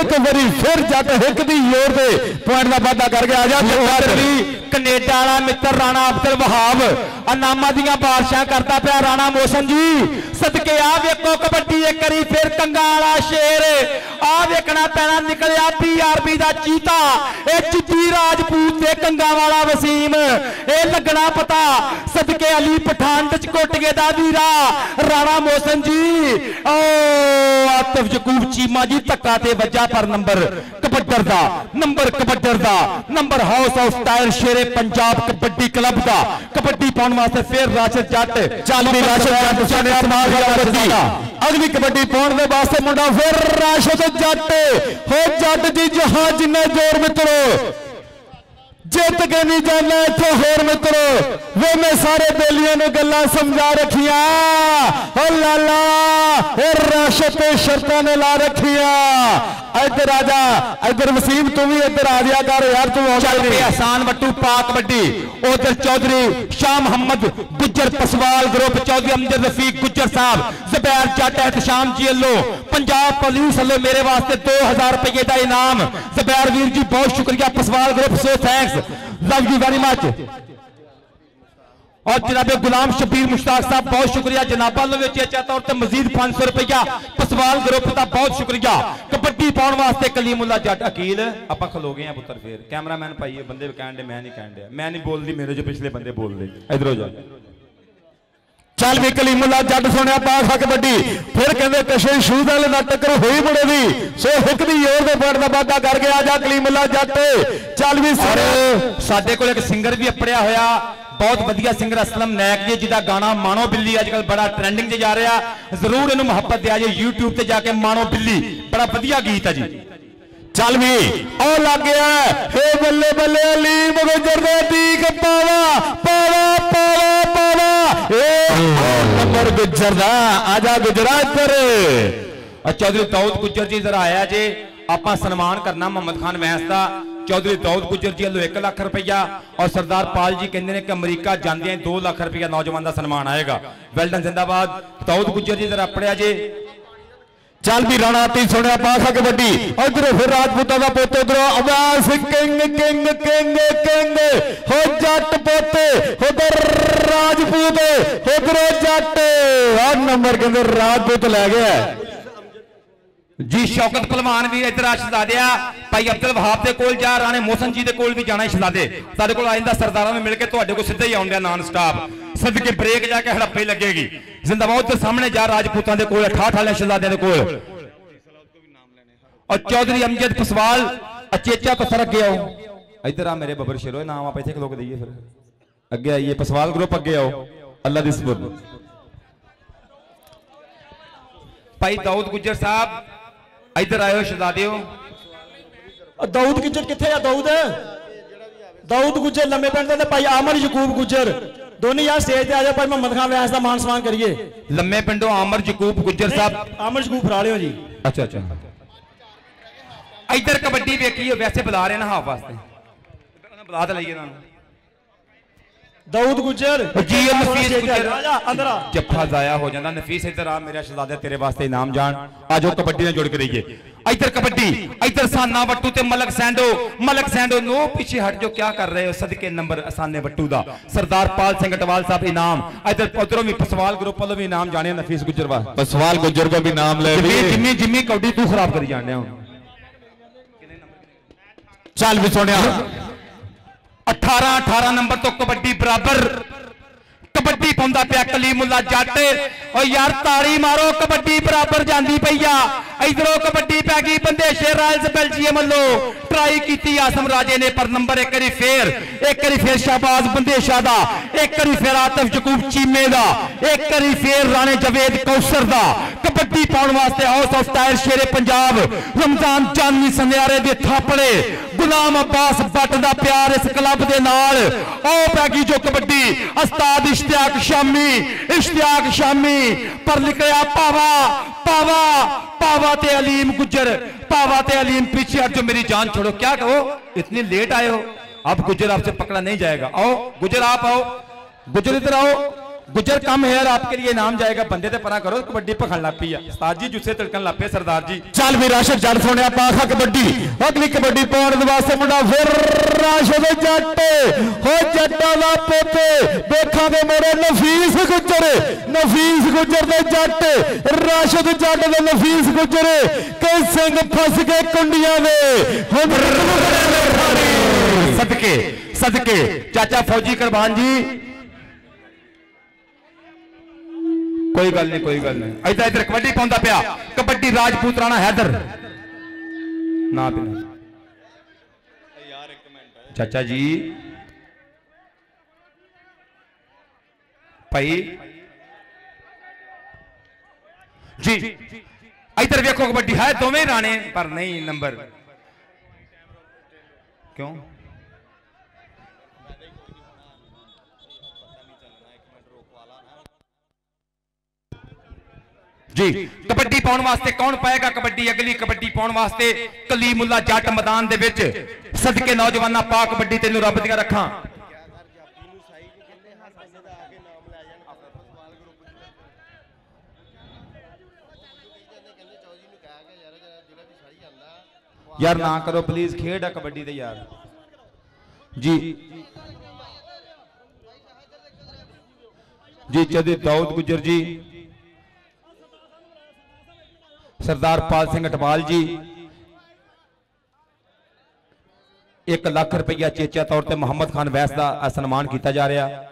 ਇੱਕ ਵਾਰੀ ਫਿਰ ਜੱਟ ਹਿੱਕ ਦੀ ਜ਼ੋਰ ਤੇ ਪੁਆਇੰਟ ਦਾ ਵਾਧਾ ਕਰ ਗਿਆ। ਆ ਜਾ ਜੱਟਾਂ ਵੀ ਕੈਨੇਡਾ ਵਾਲਾ ਮਿੱਤਰ ਰਾਣਾ ਅਬਦੁਲ ਵਹਾਬ। ਅਨਾਮਾਂ ਦੀਆਂ ਬਾਰਿਸ਼ਾਂ ਕਰਦਾ ਪਿਆ ਰਾਣਾ ਮੋਸ਼ਨ ਜੀ। ਸਦਕੇ ਆ ਵੇਖੋ ਕਬੱਡੀ ਇੱਕ ਵਾਰੀ ਫਿਰ ਕੰਗਾ ਵਾਲਾ ਸ਼ੇਰ। ਆ ਵੇਖਣਾ ਪੈਣਾ ਨਿਕਲਿਆ ਪੀਆਰਬੀ ਦਾ ਚੀਤਾ। ਇਹ ਚਿੱਟੀ ਰਾਜਪੂਤ ਤੇ ਕੰਗਾ ਵਾਲਾ ਵਸੀਮ। ਇਹ ਲੱਗਣਾ ਪਤਾ ਸਦਕੇ ਅਲੀ ਪਠਾਨ ਚ ਕੋਟਗੇ ਦਾ ਵੀਰਾ। ਰਾਣਾ ਮੋਸ਼ਨ ਜੀ ਓ ਆਤਫ ਯਕੂਬ ਚੀਮਾ ਜੀ ਧੱਕਾ ਤੇ ਵੱਜਾ ਪਰ ਨੰਬਰ ਕਬੱਡਰ ਦਾ ਨੰਬਰ ਕਬੱਡਰ ਦਾ number house of tyre Shere Punjab kabaddi club ਦਾ। ਕਬੱਡੀ ਪਾਉਣ ਵਾਸਤੇ ਫੇਰ ਰਾਸ਼ਦ ਜੱਟ ਚੱਲ ਰਾਸ਼ਦ ਜੱਟ ਸਾਡੇ ਸਮਾਜ ਦਾ ਕਬੱਡੀ ਅਗਲੀ ਕਬੱਡੀ ਪਾਉਣ ਦੇ ਵਾਸਤੇ ਮੁੰਡਾ ਫਿਰ ਰਾਸ਼ਦ ਜੱਟ। ਹੋ ਜੱਟ ਜੀ ਜਹਾਂ ਜਿੰਨਾ ਜ਼ੋਰ ਮਿੱਤਰੋ। ਜਿੱਤ ਕੇ ਨਹੀਂ ਜਾਣਾ ਇੱਥੇ ਹੋਰ ਮਿੱਤਰੋ। ਵੇ ਮੈਂ ਸਾਰੇ ਬੇਲੀਆਂ ਨੂੰ ਗੱਲਾਂ ਸਮਝਾ ਰੱਖੀਆਂ। ਓ ਲਾਲਾ ਓ ਰਾਸ਼ਦ ਤੇ ਸ਼ਰਤਾਂ ਨੇ ਲਾ ਰੱਖੀਆਂ। ਇੱਧਰ ਆ ਜਾ। ਇੱਧਰ ਵਸੀਮ ਤੂੰ ਵੀ ਇੱਧਰ ਆ ਜਾ ਕਰ ਯਾਰ ਤੂੰ ਆਉਂਦਾ ਚੱਲ ਨਹੀਂ। ਪਏ ਆਸਾਨ ਵੱਟੂ ਪਾਕ ਵੱਡੀ। ਉਧਰ ਚੌਧਰੀ ਸ਼ਾਹ ਮੁਹੰਮਦ ਗੁੱਜਰ ਪਸਵਾਲ ਗਰੁੱਪ ਚੌਧਰੀ ਅਮਜਦ ਰਫੀਕ ਗੁੱਜਰ ਸਾਹਿਬ ਜ਼ਬੈਰ ਜੱਟ ਐਤਸ਼ਾਮ ਜੀ ਵੱਲੋਂ ਪੰਜਾਬ ਪੁਲਿਸ ਵੱਲੋਂ ਮੇਰੇ ਵਾਸਤੇ 2000 ਰੁਪਏ ਦਾ ਇਨਾਮ। ਜ਼ਬੈਰ ਵੀਰ ਜੀ ਬਹੁਤ ਸ਼ੁਕਰੀਆ Paswal group so thanks love you very much और जनाब गुलाम शबीर मुश्ताक साहब बहुत शुक्रिया जनाबा ਵੱਲੋਂ ਚੇਚਾ ਤੌਰ ਤੇ ਮਜ਼ੀਦ 500 ਰੁਪਇਆ ਪਸਵਾਲ ਗਰੁੱਪ ਦਾ ਬਹੁਤ ਸ਼ੁਕਰੀਆ ਕਬੱਡੀ ਪਾਉਣ ਵਾਸਤੇ ਕਲੀਮੁੱਲਾ ਜੱਟ ਅਕੀਲ ਆਪਾਂ ਖਲੋ ਗਏ ਆ ਪੁੱਤਰ ਫੇਰ ਕੈਮਰਾਮੈਨ ਭਾਈ ਇਹ ਬੰਦੇ ਕਹਿਣ ਦੇ ਮੈਂ ਨਹੀਂ ਕਹਿਣ ਡਿਆ ਮੈਂ ਨਹੀਂ ਬੋਲਦੀ ਮੇਰੇ ਜੋ ਪਿਛਲੇ ਬੰਦੇ ਬੋਲਦੇ ਇਧਰੋਂ ਜਾ ਚੱਲ ਵੀ ਕਲੀਮੁੱਲਾ ਜੱਟ ਸੁਣਿਆ ਪਾਸ ਆ ਕਬੱਡੀ ਫਿਰ ਕਹਿੰਦੇ ਕਸ਼ੇ ਸ਼ੂਦਲ ਨਾਲ ਟੱਕਰ ਹੋਈ ਮੁੰਡੇ ਦੀ ਸੋ ਹੁੱਕ ਦੀ ਜ਼ੋਰ ਦੇ ਪੁਆਇੰਟ ਦਾ ਵਾਧਾ ਕਰ ਗਿਆ ਜਾ ਕਲੀਮੁੱਲਾ ਜੱਟ ਚੱਲ ਵੀ ਔਰ ਸਾਰੇ ਸਾਡੇ ਕੋਲ ਇੱਕ ਸਿੰਗਰ ਵੀ ਅਪੜਿਆ ਹੋਇਆ ਬਹੁਤ ਵਧੀਆ ਸਿੰਗਰ ਅਸਲਮ ਨੈਕ ਜੀ, ਜਿਹਦਾ ਗਾਣਾ ਮਾਣੋ ਬਿੱਲੀ ਅੱਜ ਕੱਲ ਬੜਾ ਟ੍ਰੈਂਡਿੰਗ 'ਚ ਜਾ ਰਿਹਾ। ਜ਼ਰੂਰ ਇਹਨੂੰ ਮੁਹੱਬਤ ਦਿਆ ਜੇ YouTube ਤੇ ਜਾ ਕੇ ਮਾਣੋ ਬਿੱਲੀ। ਬੜਾ ਵਧੀਆ ਗੀਤ ਹੈ ਜੀ। ਚੱਲ ਵੀ, ਉਹ ਲੱਗ ਗਿਆ ਹੇ। ਬੱਲੇ ਬੱਲੇ ਅਲੀ, ਮਗਜਰ ਦੇ ਦੀਕ ਪਾਵਾ ਪਾਵਾ ਪਾਵਾ ਪਾਵਾ। ਏ ਨੰਬਰ ਗੁਜਰ ਦਾ ਆਜਾ ਗੁਜਰਾਤ ਪਰ ਔਰ ਚੌਧਰੀ ਦਾਊਦ ਗੁੱਜਰ ਜੀ ਜ਼ਰਾ ਆਇਆ ਜੇ। ਆਪਾਂ ਸਨਮਾਨ ਕਰਨਾ ਮੁਹੰਮਦ ਖਾਨ ਵੈਂਸ ਦਾ। ਚੌਧਰੀ ਦਾਊਦ ਗੁੱਜਰ ਜੀ ਵੱਲੋਂ 1 ਲੱਖ ਰੁਪਈਆ ਔਰ ਸਰਦਾਰ ਪਾਲ ਜੀ ਕਹਿੰਦੇ ਨੇ ਕਿ ਅਮਰੀਕਾ ਜਾਂਦਿਆਂ 2 ਲੱਖ ਰੁਪਈਆ ਨੌਜਵਾਨ ਦਾ ਸਨਮਾਨ ਆਏਗਾ। ਵੈਲਡਨ ਜ਼ਿੰਦਾਬਾਦ। ਦਾਊਦ ਗੁੱਜਰ ਜੀ, ਜ਼ਰਾ ਪੜਿਆ ਜੇ। ਚੱਲ ਵੀ ਰਾਣਾ ਤੀ ਸੁਣਿਆ ਪਾਸਾ ਕਬੱਡੀ ਉਧਰੋਂ ਫਿਰ ਰਾਜਪੂਤਾਂ ਦਾ ਪੁੱਤ ਉਧਰੋਂ ਅਵਾਸ ਕਿੰਗ ਕਿੰਗ ਕਿੰਗ ਕਿੰਗ। ਹੋ ਜੱਟ ਪੁੱਤ, ਉਧਰ ਰਾਜਪੂਤ, ਉਧਰੋਂ ਜੱਟ। ਆ ਨੰਬਰ ਕਹਿੰਦੇ ਰਾਜਪੂਤ ਲੈ ਗਿਆ। ਜੀ, ਸ਼ੌਕਤ ਪਹਿਲਵਾਨ ਵੀ ਇੱਧਰ ਆ ਸ਼ਹਜ਼ਾਦਿਆ ਭਾਈ ਅਬਦੁਲ ਵਹਾਬ ਦੇ ਕੋਲ ਜਾ, ਰਾਣੇ ਮੋਹਸਨ ਜੀ ਦੇ ਕੋਲ ਵੀ ਜਾਣਾ ਸ਼ਹਜ਼ਾਦੇ। ਸਾਡੇ ਕੋਲ ਆਇੰਦਾ ਸਰਦਾਰਾਂ ਨੂੰ ਮਿਲ ਕੇ, ਤੁਹਾਡੇ ਕੋਲ ਸਿੱਧਾ ਹੀ ਆਉਂਦਿਆ ਨਾਨ ਸਟਾਪ ਸਦਕੇ ਬ੍ਰੇਕ ਜਾ ਕੇ ਹੜੱਪੇ ਲੱਗੇਗੀ। ਜ਼ਿੰਦਾਬਾਦ ਦੇ ਸਾਹਮਣੇ ਜਾ, ਰਾਜਪੂਤਾਂ ਦੇ ਕੋਲ 68 ਵਾਲੇ ਸ਼ਹਜ਼ਾਦਿਆਂ ਦੇ ਕੋਲ। ਔਰ ਚੌਧਰੀ ਅਮਜਦ ਪਸਵਾਲ, ਅਚੇਚਾ ਤੋਂ ਸਰ ਅੱਗੇ ਆਓ। ਇੱਧਰ ਆ ਮੇਰੇ ਬੱਬਰ ਸ਼ੇਰੋ ਨਾਮ ਆਪਾਂ ਇੱਥੇ ਖਲੋ ਦਈਏ ਫਿਰ। ਅੱਗੇ ਆਈਏ, ਪਸਵਾਲ ਗਰੁੱਪ ਅੱਗੇ ਆਓ। ਅੱਲਾ ਦੀ ਸਬੂਤ। ਭਾਈ ਦਾਊਦ ਗੁੱਜਰ ਸਾਹਿਬ ਇੱਧਰ ਆਇਓ ਸ਼ਹਜ਼ਾਦਿਓ ਦਾਊਦ ਗੁੱਜਰ ਕਿੱਥੇ ਆ ਦਾਊਦ? ਦਾਊਦ ਗੁੱਜਰ ਲੰਮੇ ਪਿੰਡ ਦੇ ਭਾਈ ਆਮਰ ਯਕੂਬ ਗੁੱਜਰ। ਦੋਨੇ ਯਾਰ ਸਟੇਜ ਤੇ ਆ ਜਾਓ ਭਾਈ ਮੁਹੰਮਦ ਖਾਨ ਵੈਸ ਦਾ ਮਾਨ ਸਨਮਾਨ ਕਰੀਏ। ਲੰਮੇ ਪਿੰਡੋਂ ਆਮਰ ਜਕੂਬ ਗੁੱਜਰ ਸਾਹਿਬ। ਆਮਰ ਯਕੂਬ ਫਰਾ ਲਿਓ ਜੀ। ਅੱਛਾ ਅੱਛਾ। ਇੱਧਰ ਕਬੱਡੀ ਵੇਖੀ ਵੈਸੇ ਬੁਲਾ ਰਹੇ ਨਾ ਹਾਫ ਵਾਸਤੇ। ਬੁਲਾ ਤਾਂ ਲਈਏ ਇਹਨਾਂ ਨੂੰ। ਦਾਊਦ ਗੁਜਰ ਜੀ ਨਫੀਸ ਗੁਜਰ ਅੰਦਰ ਜੱਫਾ ਜ਼ਾਇਆ ਹੋ ਜਾਂਦਾ ਨਫੀਸ ਇੱਧਰ ਆ ਮੇਰਾ ਸ਼ਹਜ਼ਾਦਾ ਤੇਰੇ ਵਾਸਤੇ ਇਨਾਮ ਜਾਣ ਆਜੋ ਕਬੱਡੀ ਨਾਲ ਜੁੜ ਕੇ ਰਹੀਏ ਇੱਧਰ ਕਬੱਡੀ ਇੱਧਰ ਸਾਨਾ ਬੱਟੂ ਤੇ ਮਲਕ ਸੈਂਡੋ ਮਲਕ ਸੈਂਡੋ ਨੋ ਪਿੱਛੇ ਹਟ ਜੋ ਕਿਆ ਕਰ ਰਹੇ ਹੋ ਸਦਕੇ ਨੰਬਰ ਅਸਾਨੇ ਬੱਟੂ ਦਾ ਸਰਦਾਰ ਪਾਲ ਸਿੰਘ ਟਵਾਲ ਸਾਹਿਬ ਇਨਾਮ ਇਧਰ ਉਧਰੋਂ ਵੀ ਪਸਵਾਲ ਗਰੁੱਪ ਵੱਲੋਂ ਵੀ ਇਨਾਮ ਜਾਣੇ ਨਫੀਸ ਗੁਜਰ ਵਾ ਪਸਵਾਲ ਗੁਜਰ ਕੋ ਵੀ ਨਾਮ ਲੈ ਵੀ ਜਿੰਮੀ ਜਿੰਮੀ ਕੌਡੀ ਤੂੰ ਖਰਾਬ ਕਰੀ ਜਾਂਦੇ ਹੋ ਚੱਲ ਵੀ ਸੋਹਣਿਆ 18 18 ਨੰਬਰ ਤੋਂ ਕਬੱਡੀ ਬਰਾਬਰ। ਕਬੱਡੀ ਪਾਉਂਦਾ ਪਿਆ ਕਲੀਮੁੱਲਾ ਜੱਟ। ਓ ਯਾਰ ਤਾੜੀ ਮਾਰੋ, ਕਬੱਡੀ ਬਰਾਬਰ ਜਾਂਦੀ ਪਈ ਆ। ਇਧਰੋਂ ਕਬੱਡੀ ਪੈ ਗਈ ਬੰਦੇਸ਼ੇ ਰਾਇਲਸ ਬੈਲਜੀਅਮ ਵੱਲੋਂ ਟਰਾਈ ਕੀਤੀ ਆਸਮ ਰਾਜੇ ਨੇ, ਪਰ ਨੰਬਰ ਇੱਕ ਵਾਰੀ ਫੇਰ, ਇੱਕ ਵਾਰੀ ਫੇਰ ਸ਼ਾਬਾਜ਼ ਬੰਦੇਸ਼ਾ ਦਾ, ਇੱਕ ਵਾਰੀ ਫੇਰ ਆਤਫ ਜਕੂਬ ਚੀਮੇ ਦਾ, ਇੱਕ ਵਾਰੀ ਫੇਰ ਰਾਣੇ ਜਵੇਦ ਕੌਸਰ ਦਾ। ਕਬੱਡੀ ਪਾਉਣ ਵਾਸਤੇ house of tyre Shere Punjab, Ramzan Jani ਸੰਨਿਆਰੇ ਦੇ ਥਾਪੜੇ گلام عباس بٹ دا پیار اس کلب دے نال او پیگی جو کبڈی استاد اشتیاق شامی اشتیاق شامی پر لکھیا پاوا پاوا پاوا تے علیم گجر پاوا تے علیم پیچھے ہٹ جو میری جان چھوڑو کیا کہو اتنی لیٹ آئے ہو اب گجر آپ سے پکڑا نہیں جائے گا آؤ گجر آپ آؤ گجر ادھر آؤ ਗੁਜਰ ਕੰਮ ਹੇਅਰ ਆਪਕੇ ਲਈ ਨਾਮ ਜਾਏਗਾ। ਬੰਦੇ ਤੇ ਪਰਾਂ ਕਰੋ ਕਬੱਡੀ ਪਖਣ ਲੱਪੀ ਆ। ਉਸਤਾਦ ਜੀ ਜੁੱਸੇ ਤੜਕਣ ਲੱਪੇ ਸਰਦਾਰ ਜੀ। ਚੱਲ ਵੀ ਰਾਸ਼ਦ ਜੱਟ ਸੋਹਣਿਆ ਪਾਖਾ ਕਬੱਡੀ। ਅਗਲੀ ਕਬੱਡੀ ਪਾਉਣ ਦੇ ਵਾਸਤੇ ਮੁੰਡਾ ਫਿਰ ਰਾਸ਼ਦ ਜੱਟ। ਹੋ ਜੱਟਾਂ ਦਾ ਪੋਤੇ। ਵੇਖਾਂਗੇ ਮੇਰੇ ਨਫੀਸ ਗੁੱਜਰ। ਨਫੀਸ ਗੁੱਜਰ ਦੇ ਜੱਟ। ਰਾਸ਼ਦ ਜੱਟ ਦੇ ਨਫੀਸ ਗੁੱਜਰ। ਕਿ ਸਿੰਘ ਫਸ ਕੇ ਕੁੰਡੀਆਂ ਦੇ। ਸਦਕੇ ਸਦਕੇ। ਚਾਚਾ ਫੌਜੀ ਕੁਰਬਾਨ ਜੀ ਕੋਈ ਗੱਲ ਨਹੀਂ, ਕੋਈ ਗੱਲ ਨਹੀਂ। ਇਦਾਂ ਇਧਰ, ਕਬੱਡੀ ਪਾਉਂਦਾ ਪਿਆ। ਕਬੱਡੀ ਰਾਜਪੂਤ ਰਾਣਾ ਹੈਦਰ। ਨਾ ਬਿਨਾ ਯਾਰ ਇੱਕ ਮਿੰਟ ਚਾਚਾ ਜੀ। ਭਾਈ। ਜੀ। ਇਧਰ ਵੇਖੋ ਕਬੱਡੀ ਹੈ, ਦੋਵੇਂ ਰਾਣੇ, ਪਰ ਨਹੀਂ ਨੰਬਰ। ਕਿਉਂ? ਜੀ, ਕਬੱਡੀ ਪਾਉਣ ਵਾਸਤੇ ਕੌਣ ਪਾਏਗਾ ਕਬੱਡੀ? ਅਗਲੀ ਕਬੱਡੀ ਪਾਉਣ ਵਾਸਤੇ ਕਲੀਮੁੱਲਾ ਜੱਟ ਮੈਦਾਨ ਦੇ ਵਿੱਚ ਸਦਕੇ ਨੌਜਵਾਨਾਂ ਪਾ ਕਬੱਡੀ ਤੈਨੂੰ ਰੱਬ ਦੀਆਂ ਰੱਖਾਂ। ਯਾਰ ਨਾ ਕਰੋ ਪਲੀਜ਼ ਖੇਡ ਆ ਕਬੱਡੀ ਤੇ ਯਾਰ। ਜੀ। ਜੀ ਚਦੇ ਦਾਊਦ ਗੁਜਰ ਜੀ। ਸਰਦਾਰ ਪਾਲ ਸਿੰਘ ਅਟਵਾਲ ਜੀ 1 ਲੱਖ ਰੁਪਈਆ ਚੇਚਾ ਤੌਰ ਤੇ ਮੁਹੰਮਦ ਖਾਨ ਵੈਸ ਦਾ ਸਨਮਾਨ ਕੀਤਾ ਜਾ ਰਿਹਾ।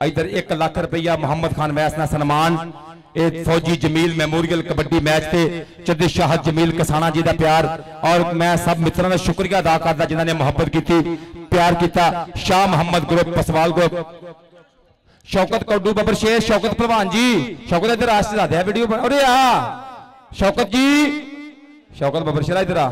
ਇਧਰ 1 ਲੱਖ ਰੁਪਈਆ ਮੁਹੰਮਦ ਖਾਨ ਵੈਸ ਦਾ ਸਨਮਾਨ, ਇਹ ਫੌਜੀ ਜਮੀਲ ਮੈਮੋਰੀਅਲ ਕਬੱਡੀ ਮੈਚ ਤੇ ਚੱਦੇ ਸ਼ਾਹਦ ਜਮੀਲ ਕਿਸਾਨਾ ਜੀ ਦਾ ਪਿਆਰ, ਔਰ ਮੈਂ ਸਭ ਮਿੱਤਰਾਂ ਦਾ ਸ਼ੁਕਰੀਆ ਅਦਾ ਕਰਦਾ ਜਿਨ੍ਹਾਂ ਨੇ ਮੁਹੱਬਤ ਕੀਤੀ, ਪਿਆਰ ਕੀਤਾ, ਸ਼ਾਹ ਮੁਹੰਮਦ ਗਰੁੱਪ, ਪਸਵਾਲ ਗਰੁੱਪ। ਸ਼ੌਕਤ ਕੌਡੂ ਬੱਬਰ ਸ਼ੇਰ ਸ਼ੌਕਤ ਭਲਵਾਨ ਜੀ ਸ਼ੌਕਤ ਇੱਧਰ ਆਸਤੇ ਦਾ ਦਿਆ ਵੀਡੀਓ ਅਰੇ ਆ ਸ਼ੌਕਤ ਜੀ ਸ਼ੌਕਤ ਬੱਬਰ ਸ਼ੇਰਾ ਇੱਧਰ ਆ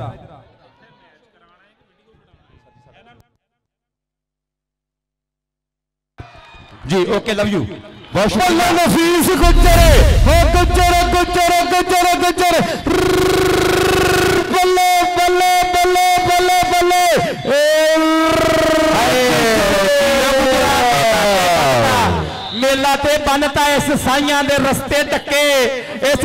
ਜੀ ਓਕੇ ਲਵ ਯੂ ਬਹੁਤ ਸ਼ੁਕਰੀਆ ਬੱਲੇ ਨਫੀਸ ਗੁੱਜਰ ਹੋ ਗੁੱਜਰ ਗੁੱਜਰ ਗੁੱਜਰ ਗੁੱਜਰ ਬੱਲੇ ਬੱਲੇ ਬੱਲੇ ਬੱਲੇ ਬੱਲੇ ਮੇਲਾ ਤੇ ਇਸ ਸਾਈਆਂ ਦੇ ਰਸਤੇ ਟੱਕੇ, ਇਸ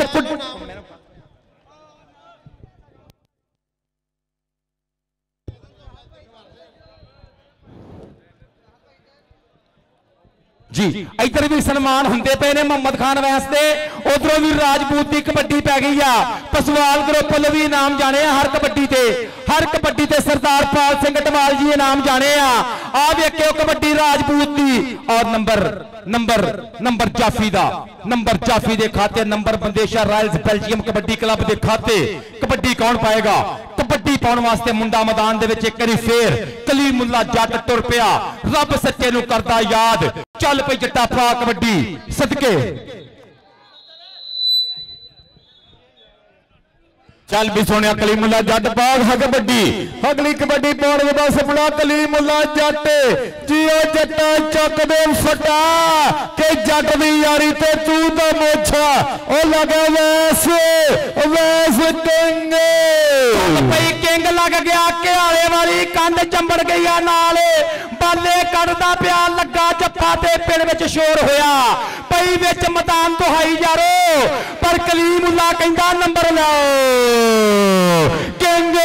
ਜੀ, ਇੱਧਰ ਵੀ ਸਨਮਾਨ ਹੁੰਦੇ ਪਏ ਨੇ ਮੁਹੰਮਦ ਖਾਨ ਵੈਸ ਦੇ, ਉਧਰੋਂ ਵੀ ਰਾਜਪੂਤ ਦੀ ਕਬੱਡੀ ਪੈ ਗਈ ਆ। ਪਸਵਾਲ ਗਰੁੱਪ ਵੱਲੋਂ ਵੀ ਇਨਾਮ ਜਾਣੇ ਆ ਹਰ ਕਬੱਡੀ ਤੇ। ਹਰ ਕਬੱਡੀ ਤੇ ਸਰਦਾਰ ਪਾਲ ਸਿੰਘ ਟਵਾਲ ਜੀ ਇਨਾਮ ਜਾਣੇ ਆ। ਆ ਵੇਖਿਓ ਕਬੱਡੀ ਰਾਜਪੂਤ ਦੀ। ਔਰ ਨੰਬਰ ਨੰਬਰ ਨੰਬਰ ਜਾਫੀ ਦਾ, ਨੰਬਰ ਜਾਫੀ ਦੇ ਖਾਤੇ, number Bandesha royals Belgium kabaddi club ਦੇ ਖਾਤੇ। ਕਬੱਡੀ ਕੌਣ ਪਾਏਗਾ? ਕਬੱਡੀ ਪਾਉਣ ਵਾਸਤੇ ਮੁੰਡਾ ਮੈਦਾਨ ਦੇ ਵਿੱਚ ਇੱਕ ਵਾਰੀ ਫੇਰ ਕਲੀਮੁੱਲਾ ਜੱਟ ਤੁਰ ਪਿਆ। ਰੱਬ ਸੱਚੇ ਨੂੰ ਕਰਦਾ ਯਾਦ। ਚੱਲ ਪਈ ਜੱਟਾ ਪਾ ਕਬੱਡੀ ਸਦਕੇ ਚੱਲ ਵੀ ਸੋਹਣਿਆ ਕਲੀਮੁੱਲਾ ਜੱਟ ਬਾਗ ਹ ਕਬੱਡੀ ਅਗਲੀ ਕਬੱਡੀ ਪਾਉਣ ਦਾ ਸੁਪਨਾ ਕਲੀਮੁੱਲਾ ਜੱਟ। ਜੀਓ ਜੱਟਾ ਚੱਕ ਦੇ ਫਟਾ, ਕਿ ਜੱਟ ਦੀ ਯਾਰੀ ਤੇ ਤੂੰ ਤਾਂ ਮੋਛਾ। ਉਹ ਲਗਾ ਵੈਸ ਵੈਸ ਟੰਗੇ ਪਈ ਕਿੰਗ ਲੱਗ ਗਿਆ ਘਿਆਲੇ ਵਾਲੀ, ਕੰਧ ਚੰਬੜ ਗਈ ਆ ਨਾਲ। ਬਾਲੇ ਕੱਢਦਾ ਪਿਆ ਲੱਗਾ ਜੱਫਾ ਤੇ ਪਿੰਡ ਵਿੱਚ ਸ਼ੋਰ ਹੋਇਆ। ਪਈ ਵਿੱਚ ਮੈਦਾਨ ਦੁਹਾਈ ਯਾਰੋ ਪਰ ਕਲੀਮੁੱਲਾ ਕਹਿੰਦਾ ਨੰਬਰ ਲਓ। ਕਿੰਗ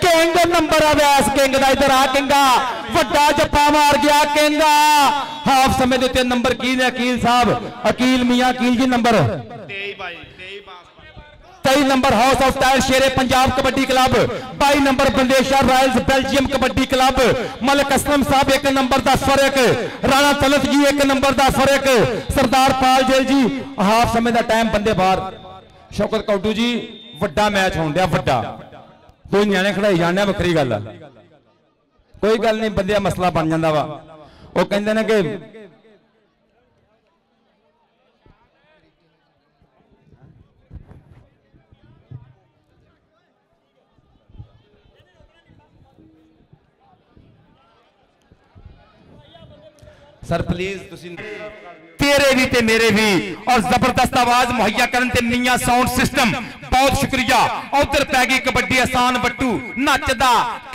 ਕਿੰਗ ਨੰਬਰ ਆ ਵੈਸ ਕਿੰਗ ਦਾ ਇਧਰ ਆ ਕਿੰਗਾ। ਵੱਡਾ ਜੱਫਾ ਮਾਰ ਗਿਆ ਕਿੰਗਾ। ਹਾਫ ਸਮੇਂ ਦੇ ਉੱਤੇ ਨੰਬਰ ਕੀ ਨੇ ਅਕੀਲ ਸਾਹਿਬ? ਅਕੀਲ ਮੀਆਂ, Aqeel ji number. 23 number house of tyre Shere Punjab kabaddi club. 22 number Bandesha royals Belgium kabaddi club. Malik Aslam sahib ਇੱਕ ਨੰਬਰ ਦਾ ਫ਼ਰਕ। ਰਾਣਾ ਤਲਤ ਜੀ ਇੱਕ ਨੰਬਰ ਦਾ ਫ਼ਰਕ। ਸਰਦਾਰ ਪਾਲ ਜੇਲ ਜੀ ਹਾਫ ਸਮੇਂ ਦਾ ਟਾਈਮ ਬੰਦੇ ਬਾਹਰ। ਸ਼ੌਕਤ ਕੌਟੂ ਜੀ, ਵੱਡਾ ਮੈਚ ਹੋਣ ਡਿਆ, ਵੱਡਾ। ਕੋਈ ਨਿਆਣੇ ਖੜਾਈ ਜਾਂਦੇ ਆ, ਵੱਖਰੀ ਗੱਲ ਆ। ਕੋਈ ਗੱਲ ਨਹੀਂ, ਬੰਦਿਆ ਮਸਲਾ ਬਣ ਜਾਂਦਾ ਵਾ। ਉਹ ਕਹਿੰਦੇ ਨੇ ਕਿ ਸਰ ਪਲੀਜ਼ ਤੁਸੀਂ ਤੇਰੇ ਵੀ ਤੇ ਮੇਰੇ ਵੀ ਔਰ ਜ਼ਬਰਦਸਤ ਆਵਾਜ਼ ਮੁਹੱਈਆ ਕਰਨ ਤੇ ਮੀਆਂ ਸਾਊਂਡ ਸਿਸਟਮ ਬਹੁਤ ਸ਼ੁਕਰੀਆ। ਉਧਰ ਪੈ ਗਈ ਕਬੱਡੀ ਆਸਾਨ ਬੱਟੂ। ਨੱਚਦਾ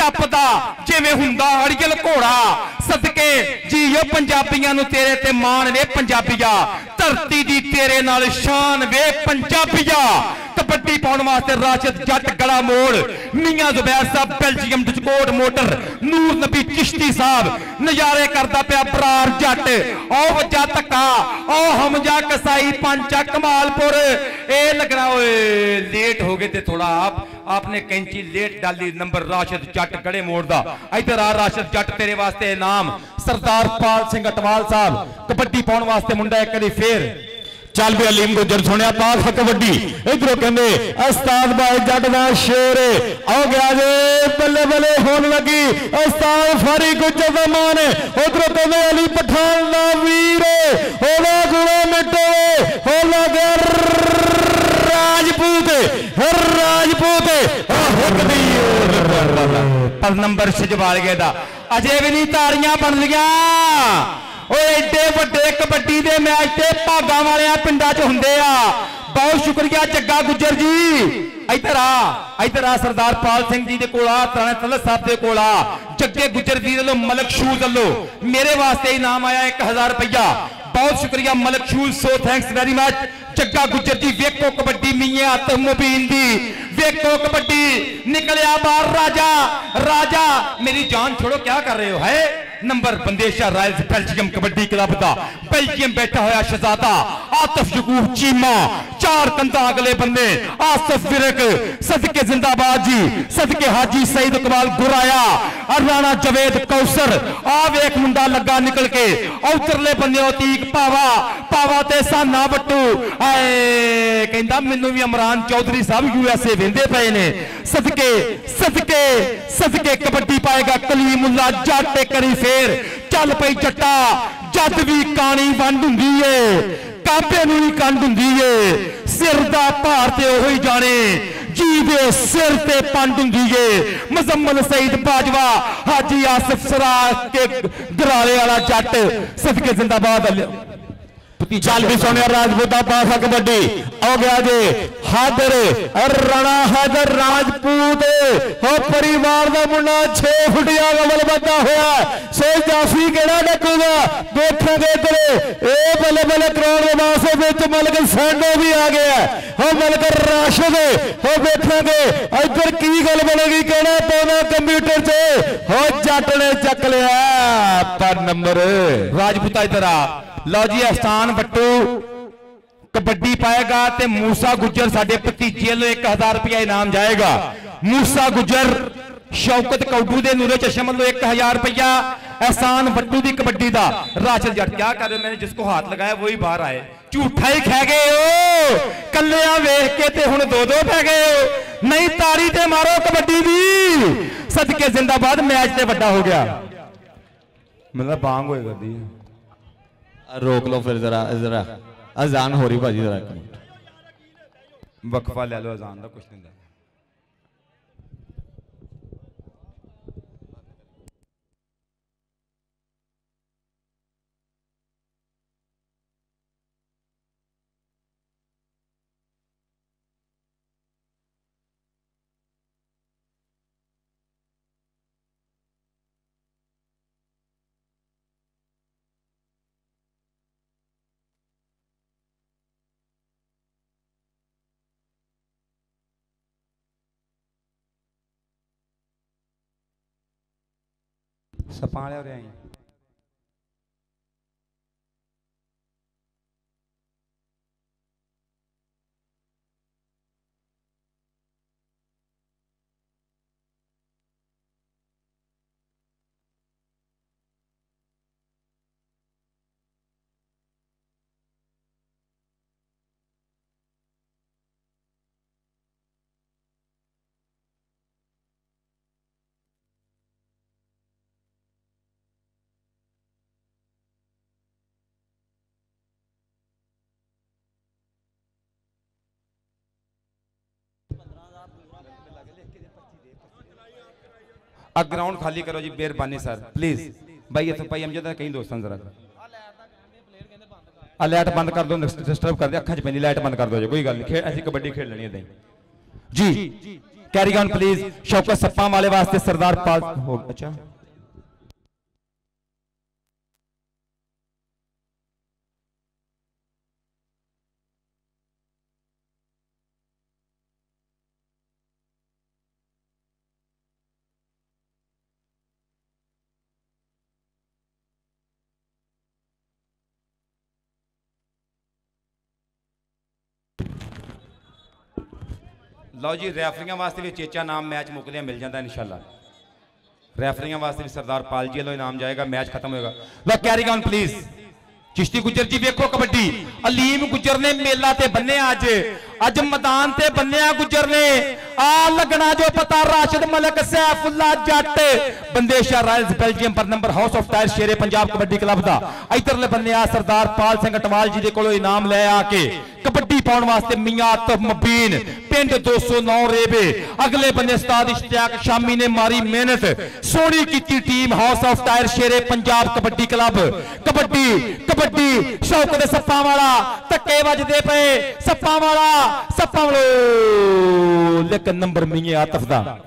ਟੱਪਦਾ, ਜਿਵੇਂ ਹੁੰਦਾ ਅੜੀਅਲ ਘੋੜਾ ਸਦਕੇ ਜੀਓ ਪੰਜਾਬੀਆਂ ਨੂੰ ਤੇਰੇ ਤੇ ਮਾਣ ਵੇ ਪੰਜਾਬੀਆ, ਧਰਤੀ ਦੀ ਤੇਰੇ ਨਾਲ ਸ਼ਾਨ ਵੇ ਪੰਜਾਬੀਆ। ਕਬੱਡੀ ਪਾਉਣ ਵਾਸਤੇ ਰਾਸ਼ਦ ਜੱਟ ਗਲਾ ਮੋੜ, ਮੀਆਂ ਜ਼ੁਬੈਰ ਸਾਹਿਬ ਬੈਲਜੀਅਮ ਡਿਸਕੋਟ ਮੋਟਰ, ਨੂਰ ਨਬੀ ਚਿਸ਼ਤੀ ਸਾਹਿਬ, ਨਜ਼ਾਰੇ ਕਰਦਾ ਪਿਆ ਬਰਾਰ ਜੱਟ। ਓ ਵੱਜਾ ਧੱਕਾ, ਉਹ ਹਮਜਾ ਕਸਾਈ ਪੰਚਾ ਕਮਾਲਪੁਰ। ਇਹ ਲੱਗਣਾ ਓਏ ਲੇਟ ਹੋ ਗਏ ਤੇ ਥੋੜਾ ਆਪ ਆਪਨੇ ਕੈਂਚੀ ਲੇਟ ਡਾਲੀ ਨੰਬਰ ਰਾਸ਼ਦ ਜੱਟ ਗੜੇ ਮੋੜ ਦਾ ਇਧਰ ਆ ਰਾਸ਼ਦ ਜੱਟ ਤੇਰੇ ਵਾਸਤੇ ਇਨਾਮ ਸਰਦਾਰ ਪਾਲ ਸਿੰਘ ਅਟਵਾਲ ਸਾਹਿਬ ਕਬੱਡੀ ਪਾਉਣ ਵਾਸਤੇ ਮੁੰਡਾ ਇੱਕ ਵਾਰੀ ਫੇਰ ਚੱਲ ਵੀ ਅਲੀਮ ਗੁੱਜਰ ਸੁਣਿਆ ਪਾਸ ਕਬੱਡੀ ਇਧਰੋਂ ਕਹਿੰਦੇ ਉਸਤਾਦ ਬਾਈ ਜੱਟ ਦਾ ਸ਼ੇਰ ਆਓ ਗਿਆ ਜੇ ਬੱਲੇ ਬੱਲੇ ਹੋਣ ਲੱਗੀ ਉਸਤਾਦ ਫਾਰੀ ਗੁੱਜਰ ਦਾ ਮਾਨ ਉਧਰੋਂ ਕਹਿੰਦੇ ਅਲੀ ਪਠਾਨ ਦਾ ਵੀਰ ਉਹਦਾ ਗੁਣਾ ਮਿਟੋ ਹੋ ਲੱਗਿਆ ਰਾਜਪੂਤ ਹਰ ਰਾਜਪੂਤ ਹੁਕਦੀ ਪਰ ਨੰਬਰ ਦਾ ਅਜੇ ਵੀ ਨਹੀਂ ਤਾੜੀਆਂ ਬਣ ਲੀਆਂ। ਓਏ ਏਡੇ ਵੱਡੇ ਕਬੱਡੀ ਦੇ ਮੈਚ ਤੇ ਭਾਗਾਂ ਵਾਲਿਆਂ ਪਿੰਡਾਂ 'ਚ ਹੁੰਦੇ ਆ। ਬਹੁਤ ਸ਼ੁਕਰੀਆ ਜੱਗਾ ਗੁੱਜਰ ਜੀ। ਇੱਧਰ ਆ ਇੱਧਰ ਆ ਸਰਦਾਰ ਪਾਲ ਸਿੰਘ ਜੀ ਦੇ ਕੋਲ ਆ ਤਰਾਣਾ ਤਲਤ ਸਾਹਿਬ ਦੇ ਕੋਲ ਆ। ਜੱਗੇ ਗੁਜਰ ਜੀ ਵੱਲੋਂ ਮਲਕ ਸ਼ੂਜ਼ ਵੱਲੋਂ। ਮੇਰੇ ਵਾਸਤੇ ਇਨਾਮ ਆਇਆ 1000 ਰੁਪਇਆ ਬਹੁਤ ਸ਼ੁਕਰੀਆ Malik shoes so thanks very much Jagga Gujjar ji ਵੇਖੋ ਕਬੱਡੀ ਮੀਆਂ ਤੇ ਮੁਬੀਨ ਦੀ ਵੇਖੋ ਕਬੱਡੀ ਨਿਕਲਿਆ ਬਾਹਰ ਰਾਜਾ ਰਾਜਾ ਮੇਰੀ ਜਾਨ ਛੋੜੋ ਕੀ ਕਰ ਰਹੇ ਹੋ ਹੈ number Bandesha royals Belgium kabaddi club ਦਾ ਬੈਲਜੀਅਮ ਬੈਠਾ ਹੋਇਆ ਸ਼ਹਜ਼ਾਦਾ ਆਤਫ ਯਕੂਬ ਚੀਮਾ ਚਾਰ ਕੰਧਾਂ ਅਗਲੇ ਬੰਦੇ ਆਸਫ ਵਿਰਕ ਸਦਕੇ ਜ਼ਿੰਦਾਬਾਦ ਜੀ ਸਦਕੇ ਹਾਜੀ ਸਈਦ ਇਕਬਾਲ ਗੁਰਾਇਆ ਔਰ ਰਾਣਾ ਜਵੇਦ ਕੌਸਰ ਆ ਵੇਖ ਮੁੰਡਾ ਲੱਗਾ ਨਿਕਲ ਕੇ ਉਤਰਲੇ ਬੰਨਿਓ ਤੀਕ ਪਾਵਾ ਪਾਵਾ ਤੇ ਸਾਨਾ ਬੱਟੂ ਐ ਕਹਿੰਦਾ ਮੈਨੂੰ ਵੀ Imran Chaudhry sahib U S A ਵੇਂਦੇ ਪਏ ਨੇ ਸਦਕੇ ਸਦਕੇ ਸਦਕੇ ਕਬੱਡੀ ਪਾਏਗਾ ਕਲੀਮੁੱਲਾ ਜੱਟ ਕਰੀ ਫੇਰ ਚੱਲ ਪਈ ਜੱਟਾ, ਜਦ ਵੀ ਕਾਣੀ ਵੰਡ ਹੁੰਦੀ ਏ ਕਾਬੇ ਨੂੰ ਹੀ ਕੰਡ ਹੁੰਦੀ ਏ, ਸਿਰ ਦਾ ਭਾਰ ਤੇ ਉਹੋ ਹੀ ਜਾਣੇ ਜੀ ਦੇ ਸਿਰ ਤੇ ਪੰਡ ਹੁੰਦੀ ਏ। ਮਜ਼ਮਲ ਸਈਦ ਬਾਜਵਾ, ਹਾਜੀ ਆਸਫ ਸਰਾ ਕੇ ਗਰਾਲੇ ਵਾਲਾ ਜੱਟ, ਸਦਕੇ ਜ਼ਿੰਦਾਬਾਦ ਚੱਲ ਵੀ ਸੋਨਿਆ ਰਾਜਪੂਤਾ ਪਾਸਾ ਕਬੱਡੀ ਆ ਗਿਆ ਜੇ ਹਾਦਰ ਰਣਾ ਹਾਦਰ ਰਾਜਪੂਤ। ਹੋ ਪਰਿਵਾਰ ਦਾ ਮੁੰਡਾ 6 ਫੁੱਟਿਆ ਗਵਲ ਬੱਦਾ ਹੋਇਆ ਸੋ ਜਾਫੀ ਕਿਹੜਾ ਡੱਕੂਗਾ? ਦੇਖਾਂਗੇ ਇਧਰ ਇਹ ਬੱਲੇ ਬੱਲੇ ਕਰਾਉਣ ਦੇ ਵਾਸਤੇ ਵਿੱਚ ਮਲਕ ਸੈਂਡੋ ਵੀ ਆ ਗਿਆ ਹੋ। ਮਲਕ ਰਾਸ਼ਦ ਹੋ ਦੇਖਾਂਗੇ ਇੱਧਰ ਕੀ ਗੱਲ ਬਣੇਗੀ ਕਿਹੜਾ ਪਾਉਣਾ ਕੰਪਿਊਟਰ 'ਚ? ਹੋ ਜੱਟ ਨੇ ਚੱਕ ਲਿਆ। ਪਰ ਨੰਬਰ ਰਾਜਪੂਤਾ ਇਧਰ ਆ ਲਓ ਜੀ, ਅਸਥਾਨ ਬੱਟੂ ਕਬੱਡੀ ਪਾਏਗਾ ਤੇ ਮੂਸਾ ਗੁੱਜਰ ਸਾਡੇ ਭਤੀਜੇ ਵੱਲੋਂ 1000 ਰੁਪਇਆ ਇਨਾਮ ਜਾਏਗਾ। ਮੂਸਾ ਗੁੱਜਰ ਸ਼ੌਕਤ ਕੌਡੂ ਦੇ ਨੂਰੇ ਚਸ਼ਮ ਵੱਲੋਂ 1000 ਰੁਪਇਆ ਅਹਿਸਾਨ ਬੱਟੂ ਦੀ ਕਬੱਡੀ ਦਾ। ਰਾਸ਼ਦ ਜੱਟ, ਕਿਆ ਕਰ ਰਹੇ ਮੈਨੇ ਜਿਸ ਕੋ ਹੱਥ ਲਗਾਇਆ ਵही ਬਾਹਰ ਆਏ। ਝੂਠਾ ਹੀ ਖਹਿ ਗਏ ਓ। ਕੱਲਿਆਂ ਵੇਖ ਕੇ ਤੇ ਹੁਣ ਦੋ ਦੋ ਪੈ ਗਏ ਨਹੀਂ ਤਾਰੀ ਤੇ ਮਾਰੋ ਕਬੱਡੀ ਦੀ ਸਦਕੇ ਜ਼ਿੰਦਾਬਾਦ ਮੈਚ ਤੇ ਵੱਡਾ ਹੋ ਗਿਆ। ਮਤਲਬ ਬਾਂਗ ਹੋਏ ਕਰਦੀ ਹੈ ਰੋਕ ਲਓ ਫਿਰ ਜ਼ਰਾ ਜ਼ਰਾ। ਅਜ਼ਾਨ ਹੋ ਰਹੀ ਭਾਜੀ, ਜ਼ਰਾ ਇੱਕ ਮਿੰਟ। ਵਕਫਾ ਲੈ ਲਓ, ਅਜ਼ਾਨ ਦਾ ਕੁਛ ਦਿੰਦਾ ਸੱਪਾਂ ਵਾਲੇ ਆ ਗਰਾਊਂਡ ਖਾਲੀ ਕਰੋ ਜੀ, ਮਿਹਰਬਾਨੀ ਸਰ ਪਲੀਜ਼ ਬਾਈ ਇੱਥੇ ਭਾਈ ਅਮਜਦ ਕਈ ਦੋਸਤਾਂ ਨੂੰ ਜ਼ਰਾ। ਆ ਲਾਈਟ ਬੰਦ ਕਰ ਦਿਓ ਡਿਸਟਰਬ ਕਰਦੇ, ਅੱਖਾਂ 'ਚ ਪੈਂਦੀ ਲਾਈਟ ਬੰਦ ਕਰ ਦਿਓ ਜੀ, ਕੋਈ ਗੱਲ ਨਹੀਂ ਖੇਡ ਅਸੀਂ ਕਬੱਡੀ ਖੇਡ ਲੈਣੀ ਹੈ ਜੀ ਕੈਰੀ ਔਨ ਪਲੀਜ਼ ਸ਼ੌਕਤ ਸੱਪਾਂ ਵਾਲੇ ਵਾਸਤੇ ਸਰਦਾਰ ਪਾਲ ਅੱਛਾ। ਲਓ ਜੀ, ਰੈਫਰੀਆਂ ਵਾਸਤੇ ਵੀ ਚੇਚਾ ਨਾਮ ਮੈਚ ਮੁੱਕਦਿਆਂ ਮਿਲ ਜਾਂਦਾ ਇਨਸ਼ਾਅੱਲਾ। ਰੈਫਰੀਆਂ ਵਾਸਤੇ ਵੀ ਸਰਦਾਰ ਪਾਲ ਜੀ ਵੱਲੋਂ ਇਨਾਮ ਜਾਏਗਾ, ਮੈਚ ਖਤਮ ਹੋਏਗਾ। ਲਓ carry on please Chishti Gujjar ji ਵੇਖੋ ਕਬੱਡੀ। ਅਲੀਮ ਗੁੱਜਰ ਨੇ ਮੇਲਾ ਤੇ ਬੰਨਿਆ ਅੱਜ। ਅੱਜ ਮੈਦਾਨ ਤੇ ਬੰਨਿਆ ਗੁੱਜਰ ਨੇ ਆ ਲੱਗਣਾ ਜੋ ਪਤਾ, ਰਾਸ਼ਿਦ ਮਲਕ, ਸੈਫੁੱਲਾ ਜੱਟ। ਬੰਦੇਸ਼ਾ ਰਾਇਲਸ ਬੈਲਜੀਅਮ ਪਰ number house of tyre Shere Punjab kabaddi club ਦਾ। ਇਧਰਲੇ ਬੰਨੇ ਆ ਸਰਦਾਰ ਪਾਲ ਸਿੰਘ ਅਟਵਾਲ ਜੀ ਦੇ ਕੋਲੋਂ ਇਨਾਮ ਲੈ ਆ ਕੇ ਕਬੱਡੀ ਪਾਉਣ ਵਾਸਤੇ ਮੀਆਂ ਆਤਫ ਮਬੀਨ, ਪਿੰਡ 209 ਰੇਵੇ। ਅਗਲੇ ਬੰਨੇ ਉਸਤਾਦ ਇਸ਼ਤਿਆਕ ਸ਼ਾਮੀ ਨੇ ਮਾਰੀ ਮਿਹਨਤ। ਸੋਹਣੀ ਕੀਤੀ team house of tyre Shere Punjab kabaddi club. Kabaddi kabaddi, ਸ਼ੌਕ ਦੇ ਸੱਪਾਂ ਵਾਲਾ, ਧੱਕੇ ਵੱਜਦੇ ਪਏ ਸੱਪਾਂ ਵਾਲਾ। ਸੱਪਾ ਵੱਲੋਂ। ਲਿਕ ਨੰਬਰ ਮੀਆਂ ਆਤਫ ਦਾ।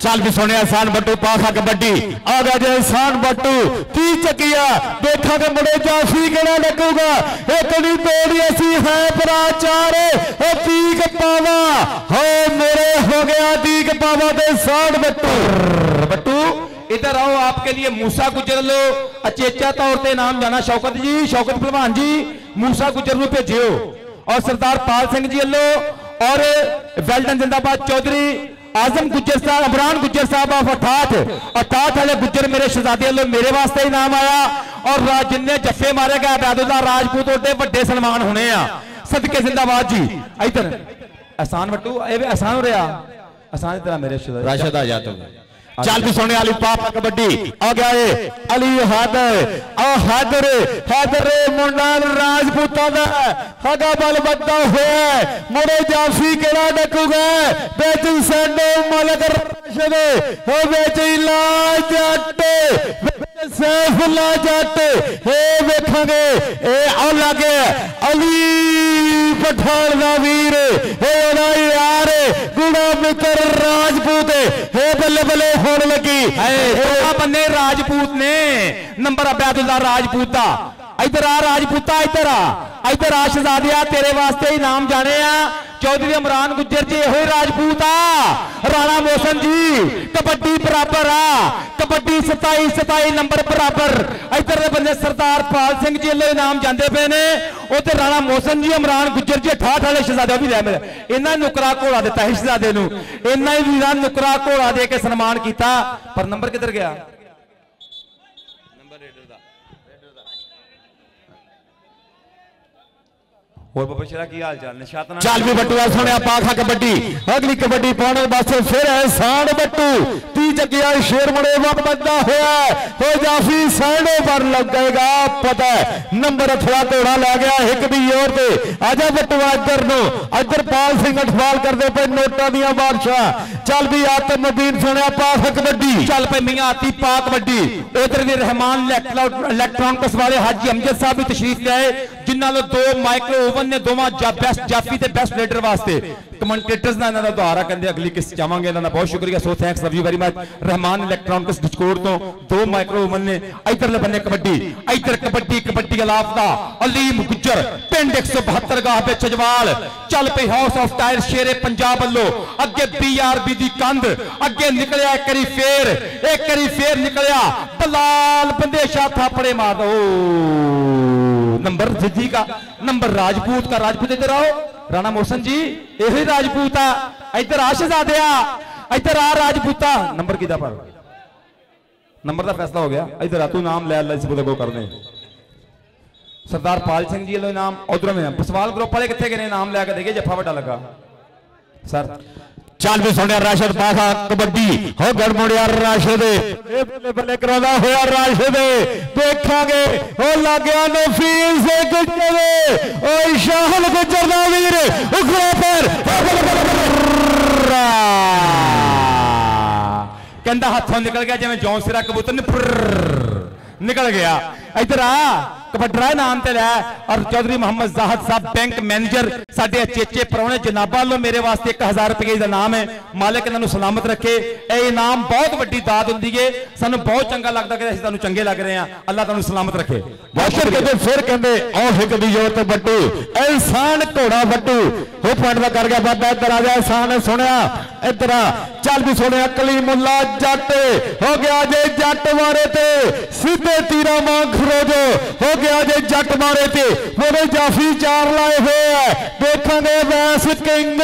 ਚੱਲ ਵੀ ਸੁਣਿਆ, ਸਾਨ ਬੱਟੂ ਪਾਸਾ ਕਬੱਡੀ ਆ ਗਿਆ ਜੇ ਸਾਨ ਬੱਟੂ, ਕੀ ਚੱਕਿਆ? ਦੇਖਾਂਗੇ ਮੁੜੇ ਜਾਫੀ ਕਿਹੜਾ ਲੱਗੂਗਾ? ਇੱਕ ਨਹੀਂ ਤੋੜੀ ਅਸੀਂ ਹੈ ਭਰਾ ਚਾਰ। ਉਹ ਪੀਕ ਪਾਵਾ। ਹੋ ਮੇਰੇ ਹੋ ਗਿਆ ਪੀਕ ਪਾਵਾ ਤੇ ਸਾਨ ਬੱਟੂ। ਬੱਟੂ इधर आओ आपके लिए मूसा गुजर लो अचेचा तौर पे नाम जाना शौकत जी शौकत भलवान जी मूसा गुजर नु भेजियो और सरदार पाल सिंह जी लो और वेल्डन जिंदाबाद चौधरी आजम गुज्जर साहब अमरान गुज्जर साहब ऑफ अठाठ अठाठ वाले गुज्जर मेरे शहजादे लो मेरे वास्ते ही नाम आया और राज जिन्ने जफ्फे मारे गए अबैदुल्ला राजपूत ओडे ਵੱਡੇ ਸਨਮਾਨ ਹੋਣੇ ਆ ਸਦਕੇ ਜ਼ਿੰਦਾਬਾਦ ਜੀ ਇਧਰ ਆਸਾਨ ਵੱਟੂ ਇਹ ਵੀ ਆਸਾਨ ਹੋ ਰਿਹਾ ਆਸਾਨ ਇਧਰ ਮੇਰੇ ਸ਼ਹਜ਼ਾਦੇ ਰਾਸ਼ਦ ਆ ਜਾ ਤੂੰ ਚੱਲ ਵੀ ਸੁਣਿਆ ਅਲੀ ਪਾਪਾ ਕਬੱਡੀ ਆ ਗਿਆ ਏ ਅਲੀ ਹੈਦਰ ਆ ਹੈਦਰ ਹੈਦਰ ਏ ਮੁੰਡਾ ਰਾਜਪੂਤਾਂ ਦਾ ਹਗਾ ਬਲ ਬੱਦਾ ਹੋਇਆ ਮੁਰੇ ਜਾਫੀ ਕਿਹੜਾ ਡਕੂਗਾ ਵਿੱਚ ਸੈਂਡੋ ਮਲਕ ਰਾਸ਼ਦ ਹੋ ਵਿੱਚ ਇਲਾ ਜੱਟ ਵਿੱਚ ਸੈਫੁੱਲਾ ਜੱਟ ਇਹ ਵੇਖਾਂਗੇ ਇਹ ਆ ਲੱਗੇ ਅਲੀ ਪਠਾਨ ਦਾ ਵੀਰ ਇਹ ਉਹਦਾ ਯਾਰ ਗੁੜਾ ਮਿੱਤਰ ਰਾਜਪੂਤ ਇਹ ਬੱਲੇ ਬੱਲੇ ਹੋਣ ਲੱਗੀ ਦੋਹਾਂ ਬੰਨੇ ਰਾਜਪੂਤ ਨੇ ਨੰਬਰ ਅਬੈਦੁੱਲਾ ਰਾਜਪੂਤ ਦਾ ਇੱਧਰ ਆ ਰਾਜਪੂਤਾ, ਇੱਧਰ ਆ। ਇੱਧਰ ਆ ਸ਼ਹਜ਼ਾਦਿਆ, ਤੇਰੇ ਵਾਸਤੇ ਇਨਾਮ ਜਾਣੇ ਆ। ਚੌਧਰੀ ਇਮਰਾਨ ਗੁੱਜਰ ਜੀ, ਇਹੋ ਹੀ ਰਾਜਪੂਤ ਆ। ਰਾਣਾ ਮੋਸਨ ਜੀ, ਕਬੱਡੀ ਬਰਾਬਰ ਆ। ਕਬੱਡੀ 27 27 ਨੰਬਰ ਬਰਾਬਰ। ਇੱਧਰ ਦੇ ਬੰਦੇ ਸਰਦਾਰ ਪਾਲ ਸਿੰਘ ਜੀ ਵੱਲੋਂ ਇਨਾਮ ਜਾਂਦੇ ਪਏ ਨੇ। ਉਧਰ ਰਾਣਾ ਮੋਸਨ ਜੀ ਇਮਰਾਨ ਗੁੱਜਰ ਜੀ 68 ਵਾਲੇ ਸ਼ਹਜ਼ਾਦਾ ਵੀ ਲੈ ਮੇਰੇ ਇਹਨਾਂ ਨੁਕਰਾ ਘੋੜਾ ਦਿੱਤਾ ਸੀ ਸ਼ਹਜ਼ਾਦੇ ਨੂੰ। ਇਹਨਾਂ ਹੀ ਵੀਰਾਂ ਨੂੰ ਨੁਕਰਾ ਘੋੜਾ ਦੇ ਕੇ ਸਨਮਾਨ ਕੀਤਾ। ਪਰ ਨੰਬਰ ਕਿੱਧਰ ਗਿਆ? ਹੋਰ ਬਾਬਾ ਸ਼ੇਰਾ ਕੀ ਹਾਲ ਚਾਲ ਨਿਸ਼ਾਤ ਨਾਲ ਚੱਲ ਵੀ ਬੱਟੂਆ ਸੁਣਿਆ ਪਾਖਾ ਕਬੱਡੀ। ਅਗਲੀ ਕਬੱਡੀ ਪਾਉਣੇ ਪਾਸੇ ਫਿਰ ਹੈ ਸਾਣ ਬੱਟੂ। ਤੀ ਜੱਗਿਆ ਸ਼ੇਰ ਮੜੇ ਵਕ ਬੰਦਾ ਹੋਇਆ ਹੋ। ਜਾਫੀ ਸਾਈਡੋ ਪਰ ਲੱਗੇਗਾ ਪਤਾ ਹੈ। ਨੰਬਰ ਅਥਵਾ ਘੋੜਾ ਲੈ ਗਿਆ ਇੱਕ ਦੀ ਜ਼ੋਰ ਤੇ। ਆਜਾ ਬੱਟੂਆ ਇੱਧਰ ਨੂੰ। ਇੱਧਰ ਪਾਲ ਸਿੰਘ ਅਠਵਾਲ ਕਰਦੇ ਪਏ ਨੋਟਾਂ ਦੀਆਂ ਬਾਦਸ਼ਾਹ ਚੱਲ ਵੀ ਆਤਮ ਮਦੀਨ ਸੁਣਿਆ ਪਾਖਾ ਕਬੱਡੀ। ਚੱਲ ਪਏ ਮੀਆਂ ਆਤੀ ਪਾਕ ਵੱਡੀ। ਉਧਰ ਵੀ ਰਹਿਮਾਨ ਇਲੈਕਟ੍ਰੋਨਿਕਸ ਵਾਲੇ ਹਾਜੀ ਅਮਜਦ ਸਾਹਿਬ ਵੀ ਤਸ਼ਰੀਫ ਲਿਆਏ ਜਿਨ੍ਹਾਂ ਨੂੰ ਦੋ ਮਾਈਕਰੋ ਓਵਨ ਨੇ ਦੋਵਾਂ ਬੈਸਟ ਜਾਫੀ ਤੇ ਬੈਸਟ ਲੀਡਰ ਵਾਸਤੇ। ਕਮੈਂਟੇਟਰਸ ਦਾ ਇਹਨਾਂ ਦਾ ਦੁਆਰਾ ਕਹਿੰਦੇ ਅਗਲੀ ਕਿਸ ਚਾਹਾਂਗੇ ਇਹਨਾਂ ਦਾ ਬਹੁਤ ਸ਼ੁਕਰੀਆ। So thanks love you very much Rehman electronics ਡਿਸਕੋਡ ਤੋਂ ਦੋ ਮਾਈਕਰੋ ਓਵਨ ਨੇ, ਇਧਰਲੇ ਬੰਨੇ ਕਬੱਡੀ, ਇਧਰ ਕਬੱਡੀ ਕਬੱਡੀ ਅਲਾਫ ਦਾ ਅਲੀਮ ਗੁੱਜਰ, ਪਿੰਡ 172 ਗਾਹ ਵਿੱਚ ਛਜਵਾਲ ਚੱਲ ਪਈ house of tyre Shere Punjab ਵੱਲੋਂ। ਅੱਗੇ ਬੀਆਰਬੀ ਦੀ ਕੰਧ, ਅੱਗੇ ਨਿਕਲਿਆ ਇੱਕ ਵਾਰੀ ਫੇਰ, ਇੱਕ ਵਾਰੀ ਫੇਰ ਨਿਕਲਿਆ। ਬਲਾਲ ਬੰਦੇਸ਼ਾ ਥਾਪੜੇ ਮਾਰਦਾ ਓ ਨੰਬਰ ਜੱਜੀ ਦਾ, ਨੰਬਰ ਰਾਜਪੂਤ ਦਾ, ਰਾਜਪੂਤ ਇੱਧਰ ਆਓ। ਰਾਣਾ ਮੋਹਸਨ ਜੀ, ਇਹੀ ਰਾਜਪੂਤ ਆ। ਇੱਧਰ ਆ ਸ਼ਹਜ਼ਾਦਿਆ ਇੱਧਰ ਆ ਰਾਜਪੂਤਾ। ਨੰਬਰ ਕਿਦਾ ਪਰ ਨੰਬਰ ਦਾ ਫੈਸਲਾ ਹੋ ਗਿਆ। ਇੱਧਰ ਆ, ਤੂੰ ਨਾਮ ਲੈ ਲੈ ਇਸ ਬੰਦੇ ਕੋ ਕਰਨੇ। ਸਰਦਾਰ ਪਾਲ ਸਿੰਘ ਜੀ ਵੱਲੋਂ ਨਾਮ ਉਧਰੋਂ ਮੈਂ ਸਵਾਲ ਗਰੁੱਪ ਵਾਲੇ ਕਿੱਥੇ ਗਏ ਨੇ? ਨਾਮ ਲੈ ਕੇ ਦੇਗੇ ਜੱਫਾ ਵੱਡਾ ਲੱਗਾ। ਸਰ ਚੱਲ ਵੀ ਸੁਣਿਆ ਰਾਸ਼ਦ ਪਾਸਾ ਕਬੱਡੀ। ਹੋ ਗੜਮੜਿਆ ਰਾਸ਼ਦ। ਇਹ ਬੱਲੇ ਬੱਲੇ ਕਰਾਉਂਦਾ ਹੋਇਆ ਰਾਸ਼ਦ। ਦੇਖਾਂਗੇ, ਉਹ ਲੱਗਿਆ ਨਫੀਸ ਗੁੱਜਰ ਓਏ ਸ਼ਾਹਲ ਗੁੱਜਰ ਦਾ ਵੀਰ, ਉਖੜਾ ਪੈਰ। ਕਹਿੰਦਾ ਹੱਥੋਂ ਨਿਕਲ ਗਿਆ ਜਿਵੇਂ ਜੌਨ ਕਬੂਤਰ। ਨੇ ਨਿਕਲ ਗਿਆ। ਇੱਧਰ ਆ। ਕਬੱਡਰਾ ਨਾਮ ਤੇ ਲੈ। ਔਰ ਚੌਧਰੀ ਮੁਹੰਮਦ ਜ਼ਾਹਦ ਸਾਹਿਬ ਬੈਂਕ ਮੈਨੇਜਰ ਸਾਡੇ ਚੇਚੇ ਪਰੌਣੇ ਜਨਾਬਾਂ ਵੱਲੋਂ ਮੇਰੇ ਵਾਸਤੇ 1000 ਰੁਪਏ ਦਾ ਨਾਮ ਹੈ। ਮਾਲਕ ਇਹਨਾਂ ਨੂੰ ਸਲਾਮਤ ਰੱਖੇ। ਇਹ ਇਨਾਮ ਬਹੁਤ ਵੱਡੀ ਦਾਤ ਹੁੰਦੀ ਏ। ਸਾਨੂੰ ਬਹੁਤ ਚੰਗਾ ਲੱਗਦਾ ਕਿ ਅਸੀਂ ਤੁਹਾਨੂੰ ਚੰਗੇ ਲੱਗ ਰਹੇ ਹਾਂ। ਅੱਲਾਹ ਤੁਹਾਨੂੰ ਸਲਾਮਤ ਰੱਖੇ। ਬਾਸ਼ਰ ਕਹਿੰਦੇ ਫਿਰ ਕਹਿੰਦੇ, ਆਹ ਫਿਕ ਦੀ ਜ਼ੋਰ ਤੇ ਇਨਸਾਨ ਘੋੜਾ ਬੱਟੂ ਉਹ ਪੁਆਇੰਟ ਦਾ ਕਰ ਗਿਆ ਬਾਬਾ, ਇੱਧਰ ਆ ਜਾ, ਇਨਸਾਨ ਸੁਣਿਆ। ਇੱਧਰ ਆ, ਚੱਲ ਵੀ ਸੁਣਿਆ, ਕਲੀਮੁੱਲਾ ਜੱਟ। ਹੋ ਗਿਆ ਜੇ ਜੱਟ ਮਾਰੇ ਤੇ, ਸਿੱਧੇ ਤੀਰਾ ਮਾਂ ਖਰੋਜੋ। ਹੋ گیا جے جٹ مارے تھے وہ نے جافی چار لائے ہوئے ہیں دیکھا نے ویس کنگ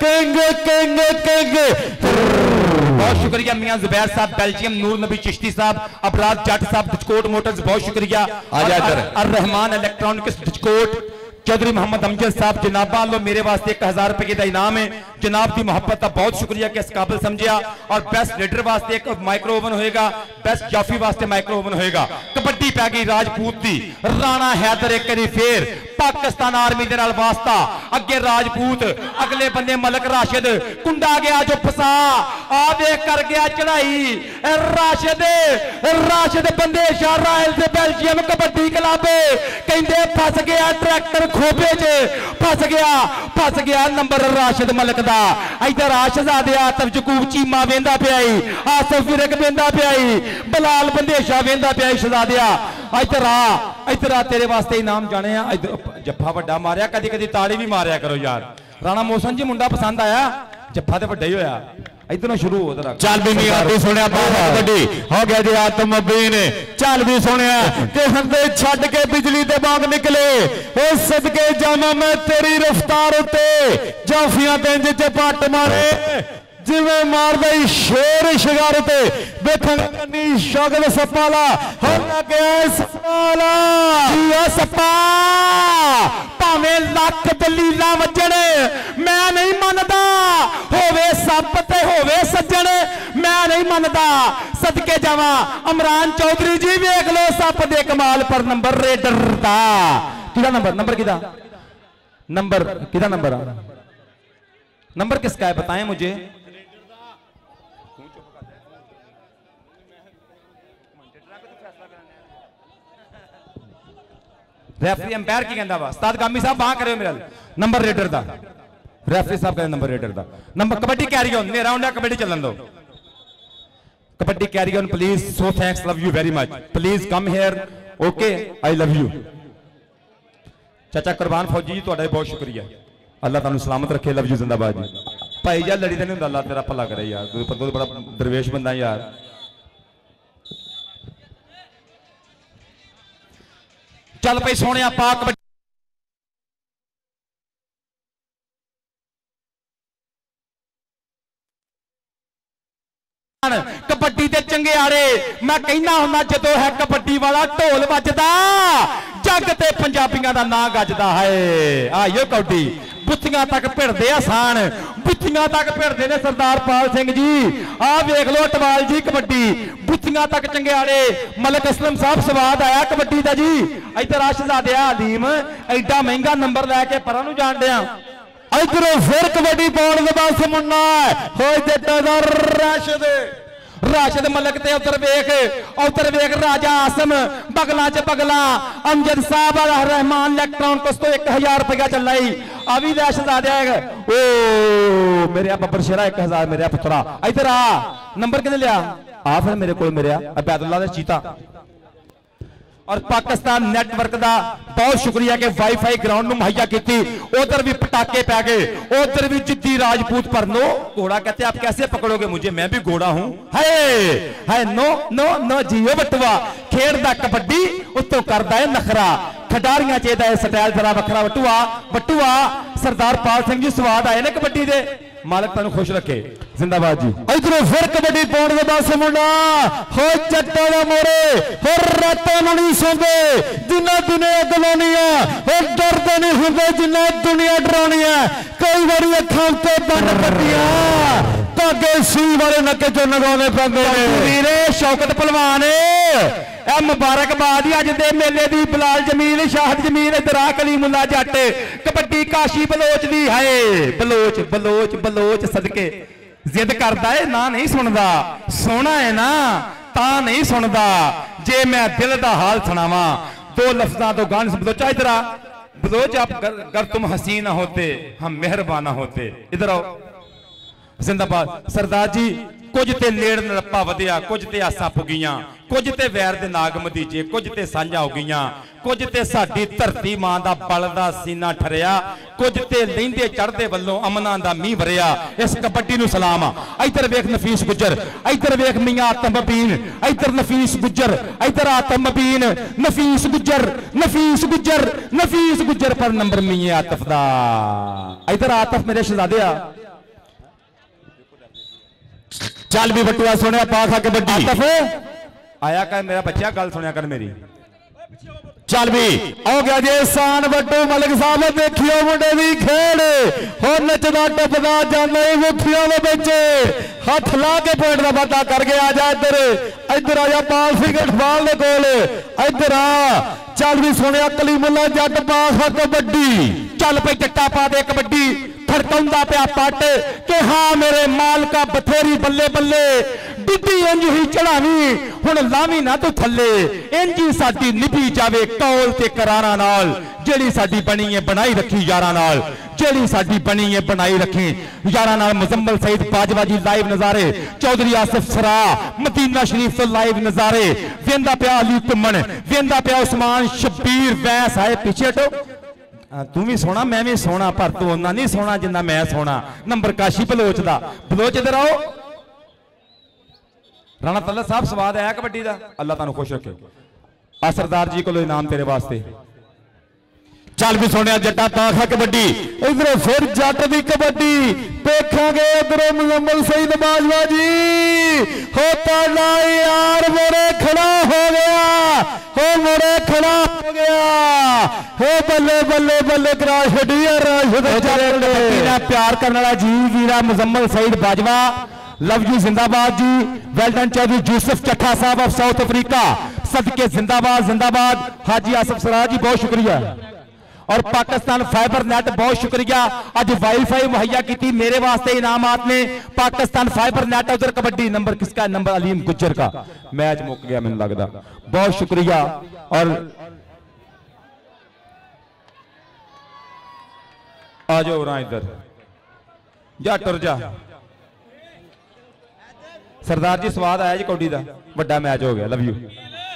کنگ کنگ کنگ بہت شکریہ میاں زبیر صاحب بیلجیم نور نبی چشتی صاحب ابراز جٹ صاحب دچکوٹ موٹرز بہت شکریہ الرحمان الیکٹرونکس دچکوٹ چودری محمد امجد صاحب جناب اللہ میرے واسطے ایک ہزار پر کا دائنام ہے جناب دی محبت تھا بہت شکریہ کہ اس قابل سمجھیا اور بیسٹ لیڈر واسطے ایک مائکرو اوون ہوئے گا بیسٹ جافی واسطے مائکرو اوون ہوئے گا۔ کبڈی پہ گئی راجپوت دی، رانا حیدر ایک کری فیر پاکستان آرمی دے نال واسطہ۔ اگے راجپوت، اگلے بندے ملک راشد۔ کنڈا گیا جو پسا آدھے کر گیا چلائی راشد راشد بندے شارائل سے بیلجیم کبڈی کلابے۔ کہیں دے پاس گیا ٹریکٹر کھوپے چے۔ پاس گیا پاس گیا نمبر راشد ملک دا۔ ਦਾ। ਇਧਰ ਆਸ਼ਜ਼ਾਦਿਆ ਤਬਜਕੂਬ ਚੀਮਾ ਵੇਂਦਾ ਪਿਆ ਈ। ਆਸਫ ਫਿਰਕ ਵੇਂਦਾ ਪਿਆ ਈ। ਬਲਾਲ ਬੰਦੇਸ਼ਾ ਵੇਂਦਾ ਪਿਆ ਈ ਸ਼ਹਜ਼ਾਦਿਆ ਇੱਧਰ ਆ ਇੱਧਰ ਆ, ਤੇਰੇ ਵਾਸਤੇ ਇਨਾਮ ਜਾਣੇ ਆ। ਇੱਧਰ ਜੱਫਾ ਵੱਡਾ ਮਾਰਿਆ ਕਦੀ ਕਦੀ ਤਾੜੀ ਵੀ ਮਾਰਿਆ ਕਰੋ ਯਾਰ। ਰਾਣਾ ਮੋਹਸਨ ਜੀ ਮੁੰਡਾ ਪਸੰਦ ਆਇਆ? ਜੱਫਾ ਤੇ ਵੱਡਾ ਹੀ ਹੋਇਆ। ਇੱਧਰੋਂ ਸ਼ੁਰੂ ਹੋ ਤੇਰਾ ਚੱਲ ਵੀ ਨਹੀਂ ਆਦੀ ਸੁਣਿਆ ਬਹੁਤ ਵੱਡੀ ਹੋ। ਗਿਆ ਜੀ ਆਤਮ ਬੀਨ ਚੱਲ ਵੀ ਸੁਣਿਆ ਕਿ ਹੰਦੇ ਛੱਡ ਕੇ ਬਿਜਲੀ ਦੇ ਬਾਗ ਨਿਕਲੇ। ਓ ਸਦਕੇ ਜਾਵਾਂ ਮੈਂ ਤੇਰੀ ਰਫਤਾਰ ਉੱਤੇ। ਜਾਫੀਆਂ ਤੇ ਚ ਪੱਟ ਮਾਰੇ। ਜਿਵੇਂ ਮਾਰਦਾ ਈ ਸ਼ੇਰ ਸ਼ਿਕਾਰ ਤੇ ਵੇਖਾਂਗੇ ਕੰਨੀ ਸ਼ਗਲ ਸੱਪਾਲਾ ਹੋ ਲੱਗਿਆ ਸੱਪਾਲਾ ਜੀਓ ਸੱਪਾ ਭਾਵੇਂ ਲੱਖ ਦਲੀਲਾਂ ਵੱਜਣ ਮੈਂ ਨਹੀਂ ਮੰਨਦਾ ਹੋਵੇ ਸੱਪ ਤੇ ਹੋਵੇ ਸੱਜਣ ਮੈਂ ਨਹੀਂ ਮੰਨਦਾ ਸਦਕੇ ਜਾਵਾਂ ਅਮਰਾਨ ਚੌਧਰੀ ਜੀ ਵੇਖ ਲਓ ਸੱਪ ਦੇ ਕਮਾਲ ਪਰ ਨੰਬਰ ਰੇਡਰ ਦਾ ਕਿਹਦਾ ਨੰਬਰ ਨੰਬਰ ਕਿਹਦਾ नंबर किधर नंबर आ नंबर किसका है बताएं मुझे ਰੈਫਰੀ ਅੰਪਾਇਰ ਕੀ ਕਹਿੰਦਾ ਵਾ, ਉਸਤਾਦ ਗਾਮੀ ਸਾਹਿਬ ਬਾਹ ਕਰਿਓ ਮੇਰੇ ਨੰਬਰ ਰੇਡਰ ਦਾ। ਰੈਫਰੀ ਸਾਹਿਬ ਕਹਿੰਦੇ ਨੰਬਰ ਰੇਡਰ ਦਾ। ਨੰਬਰ ਕਬੱਡੀ ਕੈਰੀ ਔਨ ਨੇ ਰਾਉਂਡ ਕਬੱਡੀ ਚੱਲਣ ਦਿਓ। Kabaddi carry on please so thanks love you very much please come here okay I love you ਚਾਚਾ ਕੁਰਬਾਨ ਫੌਜੀ ਜੀ, ਤੁਹਾਡਾ ਬਹੁਤ ਸ਼ੁਕਰੀਆ। ਅੱਲਾਹ ਤੁਹਾਨੂੰ ਸਲਾਮਤ ਰੱਖੇ ਲਵ ਯੂ ਜ਼ਿੰਦਾਬਾਦ ਜੀ। ਭਾਈ ਜੀ ਲੜੀ ਤੇ ਨਹੀਂ ਹੁੰਦਾ, ਅੱਲਾਹ ਤੇਰਾ ਭਲਾ ਕਰੇ ਯਾਰ। ਤੂੰ ਪਰ ਤੂੰ ਬੜਾ ਦਰਵੇਸ਼ ਬੰਦਾ ਯਾਰ। ਚੱਲ ਪਈ ਸੋਹਣਿਆ ਪਾ ਕਬੱਡੀ ਕਬੱਡੀ ਦੇ ਚੰਗਿਆੜੇ ਮੈਂ ਕਹਿੰਦਾ ਹੁੰਦਾ ਜਦੋਂ ਹੈ ਕਬੱਡੀ ਵਾਲਾ ਢੋਲ ਵੱਜਦਾ, ਜੱਗ ਤੇ ਪੰਜਾਬੀਆਂ ਦਾ ਨਾਂ ਗੱਜਦਾ ਹੈ। ਆਇਓ ਕੌਡੀ ਬੁੱਤੀਆਂ ਤੱਕ ਭਿੜਦੇ ਆ ਸਾਨ ਬੁੱਤੀਆਂ ਤੱਕ ਭਿੜਦੇ ਨੇ ਸਰਦਾਰ ਪਾਲ ਸਿੰਘ ਜੀ। ਆਹ ਵੇਖ ਲਓ ਟਵਾਲ ਜੀ ਕਬੱਡੀ। ਬੁੱਤੀਆਂ ਤੱਕ ਚੰਗਿਆੜੇ ਮਲਕ ਅਸਲਮ ਸਾਹਿਬ, ਸਵਾਦ ਆਇਆ ਕਬੱਡੀ ਦਾ ਜੀ। ਇੱਧਰ ਆਸ਼ਜ਼ਾਦਿਆ ਹਲੀਮ ਐਡਾ ਮਹਿੰਗਾ ਨੰਬਰ ਲੈ ਕੇ ਪਰਾਂ ਨੂੰ ਜਾਣਦੇ ਡਿਆ। ਇਧਰੋਂ ਫਿਰ ਕਬੱਡੀ ਪਾਉਣ ਦੇ ਬਸ ਮੁੰਨਾ ਹੋਏ ਜੱਟਾਂ ਦਾ ਰਸ਼ਦ ਰਾਸ਼ਦ ਮਲਕ ਤੇ ਉਧਰ ਵੇਖ ਉਧਰ ਵੇਖ ਰਾਜਾ ਆਸਮ, ਬਗਲਾ ਚ ਬਗਲਾ, ਅਮਜਦ ਸਾਹਿਬ ਅਲ ਰਹਿਮਾਨ ਇਲੈਕਟ੍ਰੋਨ ਕੋਸ ਤੋਂ 1000 ਰੁਪਇਆ ਚੱਲਾਈ। ਆ ਵੀ ਲੈ ਸ਼ਹਜ਼ਾਦਿਆ ਹੈ ਓ, ਮੇਰੇ ਆ ਬੱਬਰ ਸ਼ੇਰਾ 1000 ਮੇਰੇ ਆ ਪੁੱਤਰਾ ਇਧਰ ਆ। ਨੰਬਰ ਕਿਹਨੇ ਲਿਆ? ਆ ਫਿਰ ਮੇਰੇ ਕੋਲ ਮੇਰੇ ਆ। ਅਬੈਦੁੱਲਾ ਦਾ ਚੀਤਾ। ਔਰ ਪਾਕਿਸਤਾਨ ਨੈਟਵਰਕ ਦਾ ਬਹੁਤ ਸ਼ੁਕਰੀਆ ਕਿ ਵਾਈਫਾਈ ਗਰਾਊਂਡ ਨੂੰ ਮੁਹੱਈਆ ਕੀਤੀ। ਉਧਰ ਵੀ ਪਟਾਕੇ ਪੈ ਗਏ। ਉਧਰ ਵੀ ਜਿੱਦੀ ਰਾਜਪੂਤ ਪਰਨੋ ਘੋੜਾ ਕਹਤੇ, ਆਪ ਕੈਸੇ ਪਕੜੋਗੇ ਮੁਝੇ? ਮੈਂ ਵੀ ਘੋੜਾ ਹੂੰ। ਹਾਏ ਹਾਏ, ਨੋ ਨੋ ਨੋ ਜੀਓ ਬਟਵਾ ਖੇਡਦਾ ਕਬੱਡੀ ਉੱਤੋਂ ਕਰਦਾ ਹੈ ਨਖਰਾ। ਖਿਡਾਰੀਆਂ ਚ ਇਹਦਾ ਸਟਾਈਲ ਜਰਾ ਵੱਖਰਾ ਬਟੂਆ। ਬਟੂਆ, ਸਰਦਾਰ ਪਾਲ ਸਿੰਘ ਜੀ ਸਵਾਦ ਆਏ ਨੇ ਕਬੱਡੀ ਦੇ। ਮਾਲਕ ਤੁਹਾਨੂੰ ਖੁਸ਼ ਰੱਖੇ। ਜ਼ਿੰਦਾਬਾਦ ਜੀ। ਇਧਰੋਂ ਫਿਰ ਕਬੱਡੀ ਪਾਉਣ ਦੇ ਪਾਸੇ ਮੁੰਡਾ ਹੋ ਚੱਟਾ ਦਾ ਮੋਰੇ ਹੋ ਰਾਤਾਂ ਨੂੰ ਨਹੀਂ ਸੌਂਦੇ, ਜਿੰਨਾ ਦਿਨੇ ਅਗਲੋਨੀਆਂ ਹੋ ਡਰਦੇ ਨਹੀਂ ਹੁੰਦੇ ਜਿੰਨਾ ਦੁਨੀਆ ਡਰਾਉਣੀ ਹੈ ਕਈ ਵਾਰੀ ਅੱਖਾਂ ਉੱਤੇ ਬੰਦ ਕੱਟੀਆਂ ਧਾਗੇ ਸੀ ਵਾਲੇ ਨੱਕੇ ਚੋਂ ਨਗਾਉਣੇ ਪੈਂਦੇ ਨੇ। ਵੀਰੇ, ਸ਼ੌਕਤ ਪਹਿਲਵਾਨ ਇਹ ਮੁਬਾਰਕਬਾਦ ਹੀ ਅੱਜ ਦੇ ਮੇਲੇ ਦੀ, ਬਲਾਲ ਜਮੀਲ ਸ਼ਾਹਦ ਜਮੀਲ ਇਦਰਾ ਕਲੀਮੁੱਲਾ ਜੱਟ, ਕਬੱਡੀ ਕਾਸ਼ੀ ਬਲੋਚ ਦੀ, ਹਾਏ, ਬਲੋਚ ਬਲੋਚ ਬਲੋਚ ਸਦਕੇ। ਜ਼ਿੱਦ ਕਰਦਾ ਏ, ਨਾ ਨਹੀਂ ਸੁਣਦਾ। ਸੋਹਣਾ ਏ ਨਾ, ਤਾਂ ਨਹੀਂ ਸੁਣਦਾ। ਜੇ ਮੈਂ ਦਿਲ ਦਾ ਹਾਲ ਸੁਣਾਵਾਂ, ਦੋ ਲਫ਼ਜ਼ਾਂ ਤੋਂ ਗਾਣ ਬਲੋਚਾ ਇਧਰ ਆ ਬਲੋਚ ਆਪ ਗਰ ਤੁਮ ਹਸੀਨ ਨਾ ਹੋਤੇ, ਹਮ ਮਿਹਰਬਾਨ ਨਾ ਹੋਤੇ। ਇਧਰ ਆਓ। ਜ਼ਿੰਦਾਬਾਦ। ਸਰਦਾਰ ਜੀ, ਕੁਝ ਤੇ ਲੇੜ ਨਰੱਪਾ ਵਧਿਆ, ਕੁਝ ਤੇ ਆਸਾਂ ਪੁਗੀਆਂ। ਕੁਝ ਤੇ ਵੈਰ ਦੇ ਨਾਗ ਮਦੀਜੇ, ਕੁਝ ਤੇ ਸਾਂਝਾ ਹੋ ਗਈਆਂ। ਕੁਝ ਤੇ ਸਾਡੀ ਧਰਤੀ ਮਾਂ ਦਾ ਬਲ ਦਾ ਸੀਨਾ ਠਰਿਆ। ਕੁਝ ਤੇ ਲੈਂਦੇ ਚੜਦੇ ਵੱਲੋਂ ਅਮਨਾਂ ਦਾ ਮੀਂਹ ਵਰਿਆ। ਇਸ ਕਬੱਡੀ ਨੂੰ ਸਲਾਮ ਆ। ਇੱਧਰ ਵੇਖ ਨਫੀਸ ਗੁੱਜਰ, ਇੱਧਰ ਵੇਖ ਮੀਆਂ ਆਤਮਬੀਨ। ਇੱਧਰ ਨਫੀਸ ਗੁੱਜਰ, ਇੱਧਰ ਆਤਮਬੀਨ। ਨਫੀਸ ਗੁੱਜਰ ਨਫੀਸ ਗੁੱਜਰ ਨਫੀਸ ਗੁੱਜਰ ਪਰ ਨੰਬਰ ਮੀਆਂ ਆਤਫ ਦਾ। ਇਧਰ ਆਤਫ ਮੇਰੇ ਸ਼ਹਜ਼ਾਦੇ ਆ। ਚੱਲ ਵੀ ਬਟੂਆ ਸੋਹਣਿਆ, ਪਾ ਖਾ ਕਬੱਡੀ। ਆਤਫ। ਆਇਆ ਕਰ, ਮੇਰਾ ਬੱਚਾ ਗੱਲ ਸੁਣਿਆ ਕਰ ਮੇਰੀ। ਚੱਲ ਵੀ, ਹੋ ਗਿਆ ਜੇ, ਸਾਨ ਵੱਡੂ ਮਲਕ ਸਾਹਿਬ, ਦੇਖਿਓ ਮੁੰਡੇ ਦੀ ਖੇਡ। ਹੋ ਨੱਚਦਾ, ਟੱਪਦਾ, ਜਾਂਦਾ ਏ ਮੁਖੀਆਂ ਦੇ ਵਿੱਚ। ਹੱਥ ਲਾ ਕੇ ਪੁਆਇੰਟ ਦਾ ਵਾਧਾ ਕਰ ਗਿਆ, ਆ ਜਾ ਇੱਧਰ। ਇੱਧਰ ਆ ਜਾ ਪਾਲ ਸਿੰਘ ਅਠਵਾਲ ਦੇ ਕੋਲ। ਇੱਧਰ ਆ। ਚੱਲ ਵੀ ਸੁਣਿਆ ਕਲੀਮੁੱਲਾ ਜੱਟ ਪਾਸ ਆ ਚੱਲ ਪਈ ਜੱਟਾ ਪਾ ਦੇ ਕਬੱਡੀ। ਖੜਕਾਉਂਦਾ ਪਿਆ ਪੱਟ ਕਿ ਹਾਂ ਮੇਰੇ ਮਾਲਕਾ ਬਥੇਰੀ ਬੱਲੇ ਬੱਲੇ। ਡਿੱਡੀ ਇੰਜ ਹੀ ਚੜਾਵੀਂ ਹੁਣ ਲਾਵੀਂ ਨਾ ਤੂੰ ਥੱਲੇ। ਇੰਜ ਹੀ ਸਾਡੀ ਨਿਭੀ ਜਾਵੇ ਕੌਲ ਤੇ ਕਰਾਰਾਂ ਨਾਲ। ਜਿਹੜੀ ਸਾਡੀ ਬਣੀ ਹੈ ਬਣਾਈ ਰੱਖੀ ਯਾਰਾਂ ਨਾਲ। ਜਿਹੜੀ ਸਾਡੀ ਬਣੀ ਹੈ ਬਣਾਈ ਰੱਖੀ। ਯਾਰਾਂ ਨਾਲ ਮੁਜ਼ੰਮਲ ਸਈਦ ਬਾਜਵਾ ਜੀ ਲਾਈਵ ਨਜ਼ਾਰੇ। ਚੌਧਰੀ ਆਸਫ ਸਰਾ, ਮਦੀਨਾ ਸ਼ਰੀਫ ਤੋਂ ਲਾਈਵ ਨਜ਼ਾਰੇ। ਵੇਂਦਾ ਪਿਆ ਅਲੀ ਕੁੰਮਣ ਵੇਂਦਾ ਪਿਆ ਉਸਮਾਨ ਸ਼ਬੀਰ ਵੈਸ ਆਏ ਪਿੱਛੇ ਟੋ ਤੂੰ ਵੀ ਸੋਹਣਾ, ਮੈਂ ਵੀ ਸੋਹਣਾ, ਪਰ ਤੂੰ ਉਹਨਾਂ ਨਹੀਂ ਸੋਹਣਾ ਜਿੰਨਾ ਮੈਂ ਸੋਹਣਾ। ਨੰਬਰ ਕਾਸ਼ੀ ਬਲੋਚ ਦਾ। ਬਲੋਚ ਇਧਰ ਆਓ। ਰਾਣਾ ਤੱਲਾ ਸਾਹਿਬ, ਸਵਾਦ ਆਇਆ ਕਬੱਡੀ ਦਾ? ਅੱਲਾ ਤੁਹਾਨੂੰ ਖੁਸ਼ ਰੱਖੇ। ਆ ਸਰਦਾਰ ਜੀ ਕੋਲੋਂ ਇਨਾਮ ਤੇਰੇ ਵਾਸਤੇ। ਚੱਲ ਵੀ ਸੁਣਿਆ ਜੱਟਾ ਤਾਖਾ ਕਬੱਡੀ। ਇਧਰੋਂ ਫਿਰ ਜੱਟ ਦੀ ਕਬੱਡੀ। ਦੇਖਾਂਗੇ ਇਧਰੋਂ ਮੁਜ਼ੰਮਲ ਸਈਦ ਬਾਜਵਾ ਜੀ। ਹੋ ਤਾਲਾ ਯਾਰ ਮੋਰੇ ਖੜਾ ਹੋ ਗਿਆ। ਹੋ ਮੋਰੇ ਖੜਾ ਹੋ ਗਿਆ। ਹੋ ਬੱਲੇ ਬੱਲੇ ਬੱਲੇ ਕਰਾ ਛੱਡੀ ਆ ਰਾਸ਼ਦ ਕਬੱਡੀ ਨਾਲ ਪਿਆਰ ਕਰਨ ਵਾਲਾ ਜੀ ਵੀਰਾ ਮੁਜ਼ੰਮਲ ਸਈਦ ਬਾਜਵਾ। ਲਵ ਯੂ ਜ਼ਿੰਦਾਬਾਦ ਜੀ। Well done Chaudhry Yousaf Chattha sahib of South Africa ਸਦਕੇ ਜ਼ਿੰਦਾਬਾਦ ਜ਼ਿੰਦਾਬਾਦ। ਹਾਜੀ ਆਸਫ ਸਰਾਜ ਜੀ ਬਹੁਤ ਸ਼ੁਕਰੀਆ। اور پاکستان فائبر نیٹ بہت شکریہ۔ آج وائی فائی مہیا کی تھی میرے واسطے انعامات میں پاکستان فائبر نیٹ ادھر کبڈی نمبر کس کا؟ ہے نمبر علیم گجر کا۔ میچ موقع گیا میں لگ دا بہت شکریہ۔ اور آجو رہاں ادھر۔ جا ٹر جا۔ سردار جی سواد آیا جی کوڈی دا۔ بڑا میچ ہو گیا۔ Love you